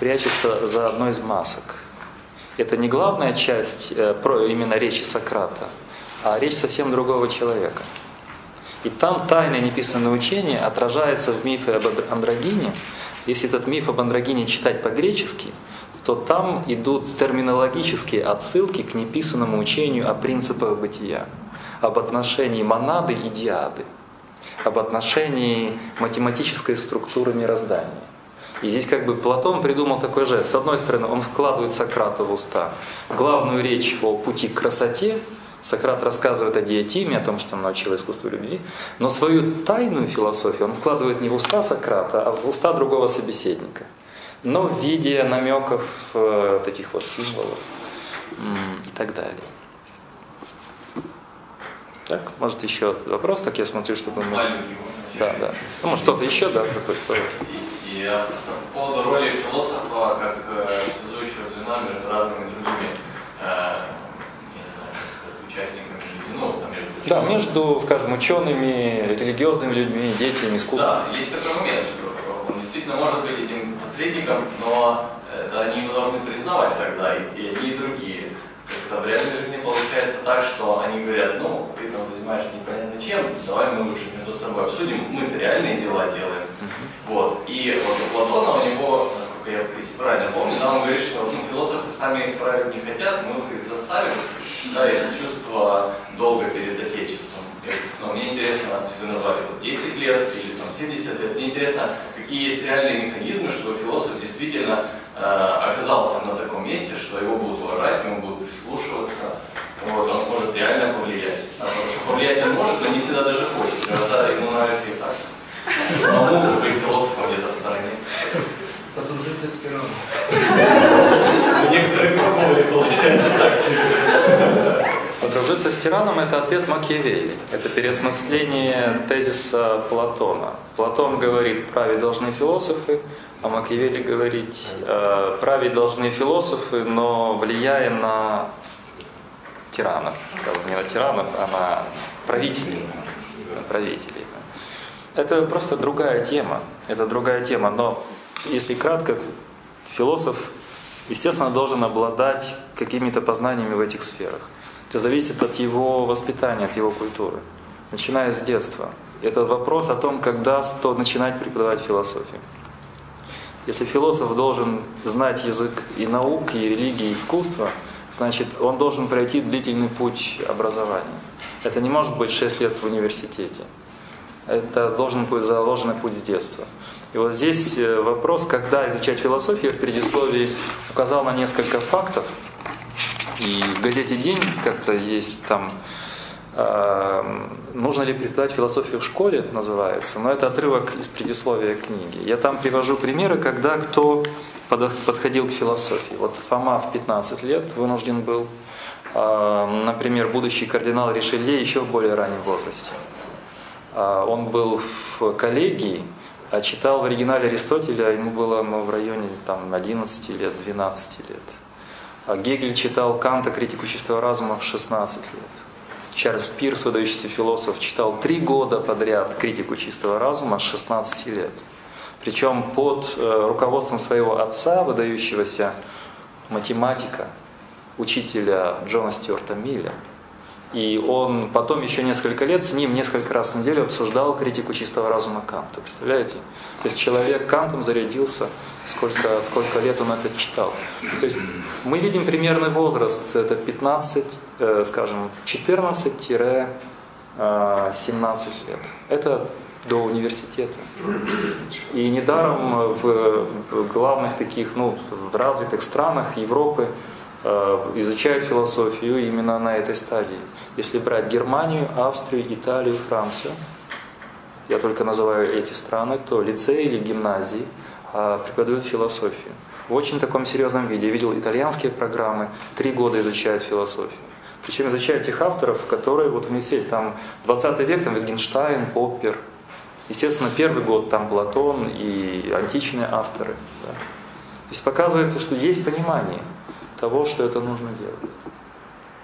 прячется за одной из масок. Это не главная часть э, про именно речи Сократа, а речь совсем другого человека. И там тайное неписанное учение отражается в мифе об андрогине. Если этот миф об андрогине читать по-гречески, то там идут терминологические отсылки к неписанному учению о принципах бытия об отношении монады и диады, об отношении математической структуры мироздания. И здесь как бы Платон придумал такой жест. С одной стороны, он вкладывает Сократу в уста главную речь о пути к красоте, Сократ рассказывает о диатиме, о том, что он научил искусству любви, но свою тайную философию он вкладывает не в уста Сократа, а в уста другого собеседника, но в виде намеков э, этих вот символов и так далее. Так, может еще вопрос, так я смотрю, чтобы мы... Маленький, Да, да. Ну, может, что-то еще, да, закончить, пожалуйста. И, и просто по поводу роли философа как э, связующего звена между разными другими, э, не знаю, сказать, участниками жизни, ну, там, между Да, между, скажем, учеными, религиозными людьми, деятелями искусства. Да, есть такой момент, что он действительно может быть этим посредником, но это они его должны признавать тогда, и, и одни, и другие. Как-то в реальной жизни получается так, что они говорят, ну, ты там занимаешься непонятно чем, давай мы лучше между собой обсудим, мы-то реальные дела делаем. Вот. И вот у Платона у него, насколько я если правильно помню, да, он говорит, что ну, философы сами их править не хотят, мы вот их заставим, да, есть чувство долга перед Отечеством. Но мне интересно, то есть вы назвали вот 10 лет или там 70 лет, мне интересно, какие есть реальные механизмы, что философ действительно оказался на таком месте, что его будут уважать, к нему будут прислушиваться, вот, он сможет реально повлиять. А потому что повлиять он может, но не всегда даже хочет. Иногда ему нравится и так. Самому быть философом где-то в стороне. Подружиться с пером. Некоторые пробовали, получается, так себе. Подружиться с тираном – это ответ Макиавелли. Это переосмысление тезиса Платона. Платон говорит, править должны философы, а Макиавелли говорит, э, править должны философы, но влияем на тиранов. Не на тиранов, а на правителей. На правителей. Это просто другая тема. Это другая тема. Но если кратко, философ, естественно, должен обладать какими-то познаниями в этих сферах. Это зависит от его воспитания, от его культуры, начиная с детства. Это вопрос о том, когда стоит начинать преподавать философию. Если философ должен знать язык и наук, и религии, и искусства, значит, он должен пройти длительный путь образования. Это не может быть 6 лет в университете. Это должен быть заложенный путь с детства. И вот здесь э, вопрос, когда изучать философию, в предисловии указал на несколько фактов. И в газете «День» как-то есть там э, «Нужно ли преподавать философию в школе?» называется, но это отрывок из предисловия книги. Я там привожу примеры, когда кто подходил к философии. Вот Фома в 15 лет вынужден был, э, например, будущий кардинал Ришелье еще в более раннем возрасте. А, Он был в коллегии, а читал в оригинале Аристотеля, ему было ну, в районе там, 11 лет, 12 лет. А Гегель читал Канта «Критику чистого разума» в 16 лет. Чарльз Пирс, выдающийся философ, читал три года подряд «Критику чистого разума» с 16 лет. Причем под э, руководством своего отца, выдающегося математика, учителя Джона Стюарта Милля. И он потом еще несколько лет с ним несколько раз в неделю обсуждал критику чистого разума Канта. Представляете? То есть человек Кантом зарядился, сколько, сколько лет он это читал. То есть мы видим примерный возраст, это 15, э, скажем, 14-17 лет. Это до университета. И недаром в главных таких, ну, в развитых странах Европы изучают философию именно на этой стадии. Если брать Германию, Австрию, Италию, Францию, я только называю эти страны, то лицеи или гимназии а, преподают философию. В очень таком серьезном виде. Я видел итальянские программы, три года изучают философию. Причем изучают тех авторов, которые вот в университете, там 20 век, там Wittgenstein, Поппер. Естественно, первый год там Платон и античные авторы. да. То есть показывает, что есть понимание того, что это нужно делать.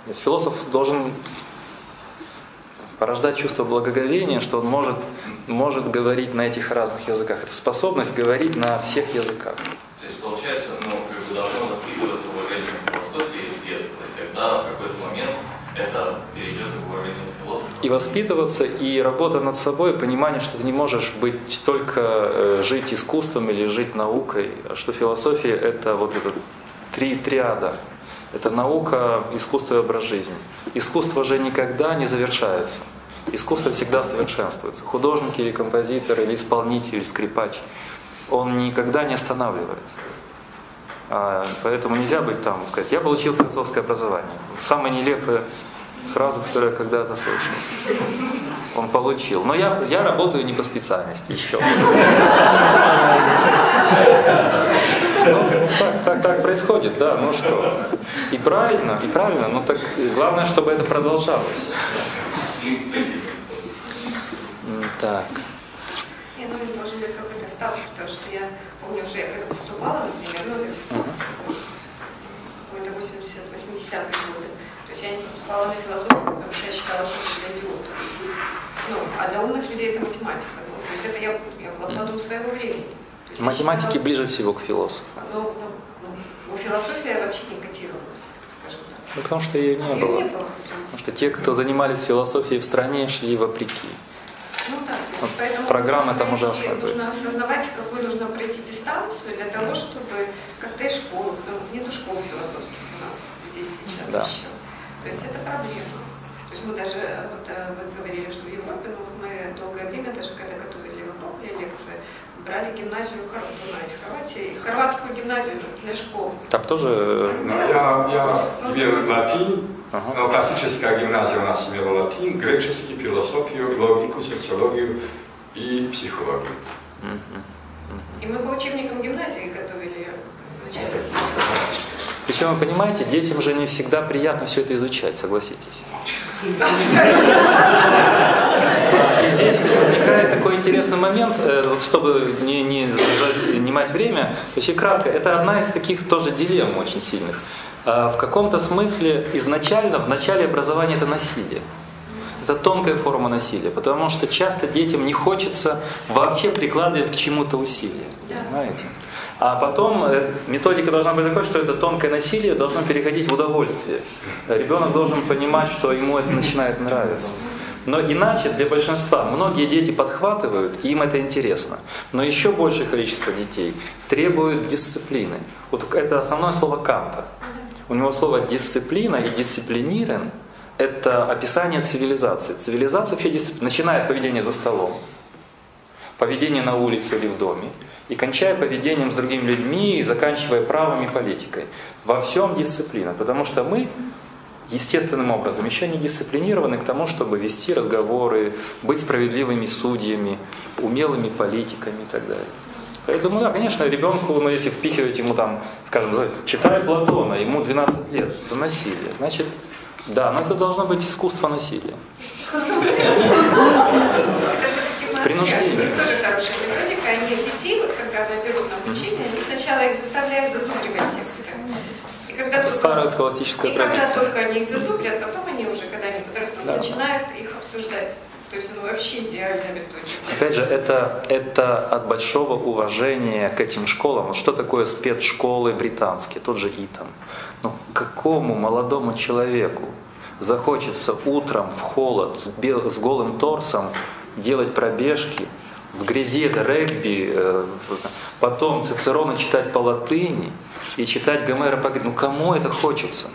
То есть философ должен порождать чувство благоговения, что он может, может говорить на этих разных языках. Это способность говорить на всех языках. То есть получается, ну, как бы должно воспитываться уважение к философии с детства, и тогда в какой-то момент это перейдет к философу. И воспитываться, и работа над собой, понимание, что ты не можешь быть только э, жить искусством или жить наукой, а что философия это вот это три триада. Это наука, искусство и образ жизни. Искусство же никогда не завершается. Искусство всегда совершенствуется. Художник или композитор, или исполнитель, или скрипач, он никогда не останавливается. А, Поэтому нельзя быть там, сказать, я получил философское образование. Самая нелепая фраза, которую я когда-то слышал. Он получил. Но я, я работаю не по специальности еще. Ну, так, так, так происходит, да, ну что. И правильно, и правильно, но так главное, чтобы это продолжалось. Спасибо. М, Так. осталось, потому что я помню, что я когда поступала, например, ну, то есть, какой-то 80-80-е годы, то есть я не поступала на философию, потому что я считала, что это для идиотов. Ну, а для умных людей это математика. Ну, то есть это я, я была плодом своего времени. Математики ближе всего к философу. Ну, ну, ну, ну, философия вообще не котировалась, скажем так. Ну, потому что ее не Её было. не было. Потому что те, кто занимались философией в стране, шли вопреки. Ну да, то есть Вот поэтому программы нужно там пройти- были. Нужно осознавать, какую нужно пройти дистанцию для того, чтобы как-то и школу, ну, нету школ философских у нас здесь сейчас Да. еще. То есть это проблема. То есть мы даже, э, вот э, вы говорили, что в Европе, ну вот мы долгое время, даже когда готовили в Европе лекции, брали гимназию Хор- ну, из Хорватии, хорватскую гимназию для школ. Там тоже... э, No, ja, ja imel latin, Aha. no, klasická gymnázia u nás imela latín, grečeský, filozofiju, logiku, sociologiju i psychologiju. И мы по учебникам гимназии готовили вначале. Причем, вы понимаете, детям же не всегда приятно все это изучать, согласитесь. И здесь возникает такой интересный момент, э, вот чтобы не, не занимать время, очень кратко, это одна из таких тоже дилемм очень сильных. А В каком-то смысле изначально, в начале образования это насилие. Это тонкая форма насилия, потому что часто детям не хочется вообще прикладывать к чему-то усилия. Понимаете? А потом э, методика должна быть такой, что это тонкое насилие должно переходить в удовольствие. Ребенок должен понимать, что ему это начинает нравиться. Но иначе для большинства многие дети подхватывают, им это интересно. Но еще большее количество детей требуют дисциплины. Вот это основное слово Канта. У него слово дисциплина и дисциплинирован – это описание цивилизации. Цивилизация вообще дисциплина. Начиная от поведения за столом, поведение на улице или в доме, и кончая поведением с другими людьми, и заканчивая правом и политикой. Во всем дисциплина, потому что мы естественным образом еще не дисциплинированы к тому, чтобы вести разговоры, быть справедливыми судьями, умелыми политиками и так далее. Поэтому, да, конечно, ребенку, ну, если впихивать ему там, скажем, читай Платона, ему 12 лет, это насилие. Значит, да, но это должно быть искусство насилия. Принуждение. У них тоже хорошая методика. Они детей, когда наберут на обучение, они сначала их заставляют зазубривать тексты. И когда только- Старая схоластическая и когда традиция. только они их зазубрят, потом они уже, когда они подрастут, Да. начинают их обсуждать. То есть ну, вообще идеальная методика. Опять же, это, это от большого уважения к этим школам. Вот что такое спецшколы британские, тот же ИТАМ. Ну, какому молодому человеку захочется утром в холод с, бел- с голым торсом делать пробежки, в грязи это регби, э, потом Цицерона читать по латыни и читать Гомера по. Ну кому это хочется?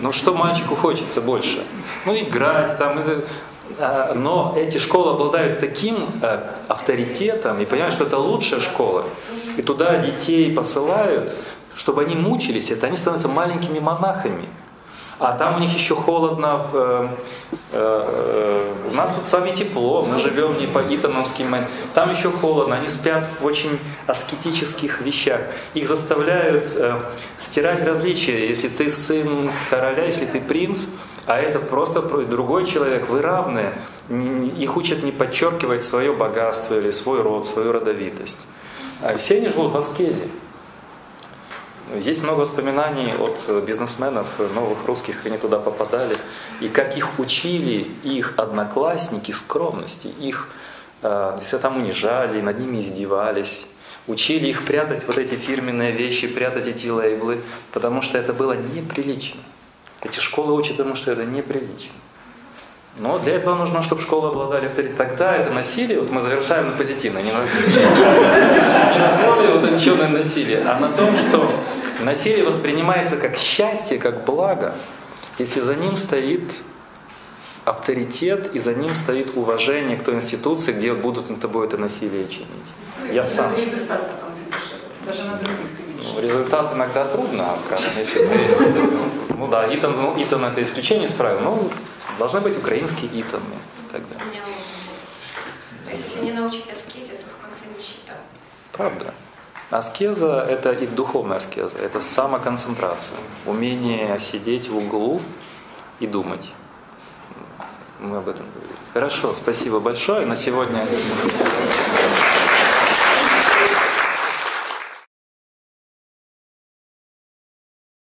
Ну что мальчику хочется больше? Ну играть там. а, Но эти школы обладают таким э, авторитетом и понимают, что это лучшая школа. И туда детей посылают, чтобы они мучились, это они становятся маленькими монахами. А там у них еще холодно. В, э, э, у нас тут с вами тепло, мы живем не по итановским. Там еще холодно, они спят в очень аскетических вещах. Их заставляют э, стирать различия. Если ты сын короля, если ты принц, а это просто про- другой человек, вы равны. Н- Их учат не подчеркивать свое богатство или свой род, свою родовитость. А все они живут в аскезе. Есть много воспоминаний от э, бизнесменов э, новых русских, они туда попадали, и как их учили их одноклассники скромности, их э, все там унижали, над ними издевались, учили их прятать вот эти фирменные вещи, прятать эти лейблы, потому что это было неприлично. Эти школы учат тому, что это неприлично. Но для этого нужно, чтобы школы обладали авторитетом. Тогда это насилие, вот мы завершаем на позитивно, не на, [laughs] не на слове утонченное насилие, а на том, что насилие воспринимается как счастье, как благо, если за ним стоит авторитет и за ним стоит уважение к той институции, где будут над тобой это насилие чинить. Я сам. Результат потом видишь, даже на других ты видишь. Ну, Результат иногда трудно, скажем, если ты... Ну да, Итан, ну, Итан это исключение из правил, но должны быть украинские Итаны и так У далее. меня вот, То есть если не научить аскезе, то в конце нищета. Правда. Аскеза – это и духовная аскеза, это самоконцентрация, умение сидеть в углу и думать. Мы об этом говорили. Хорошо, спасибо большое. На сегодня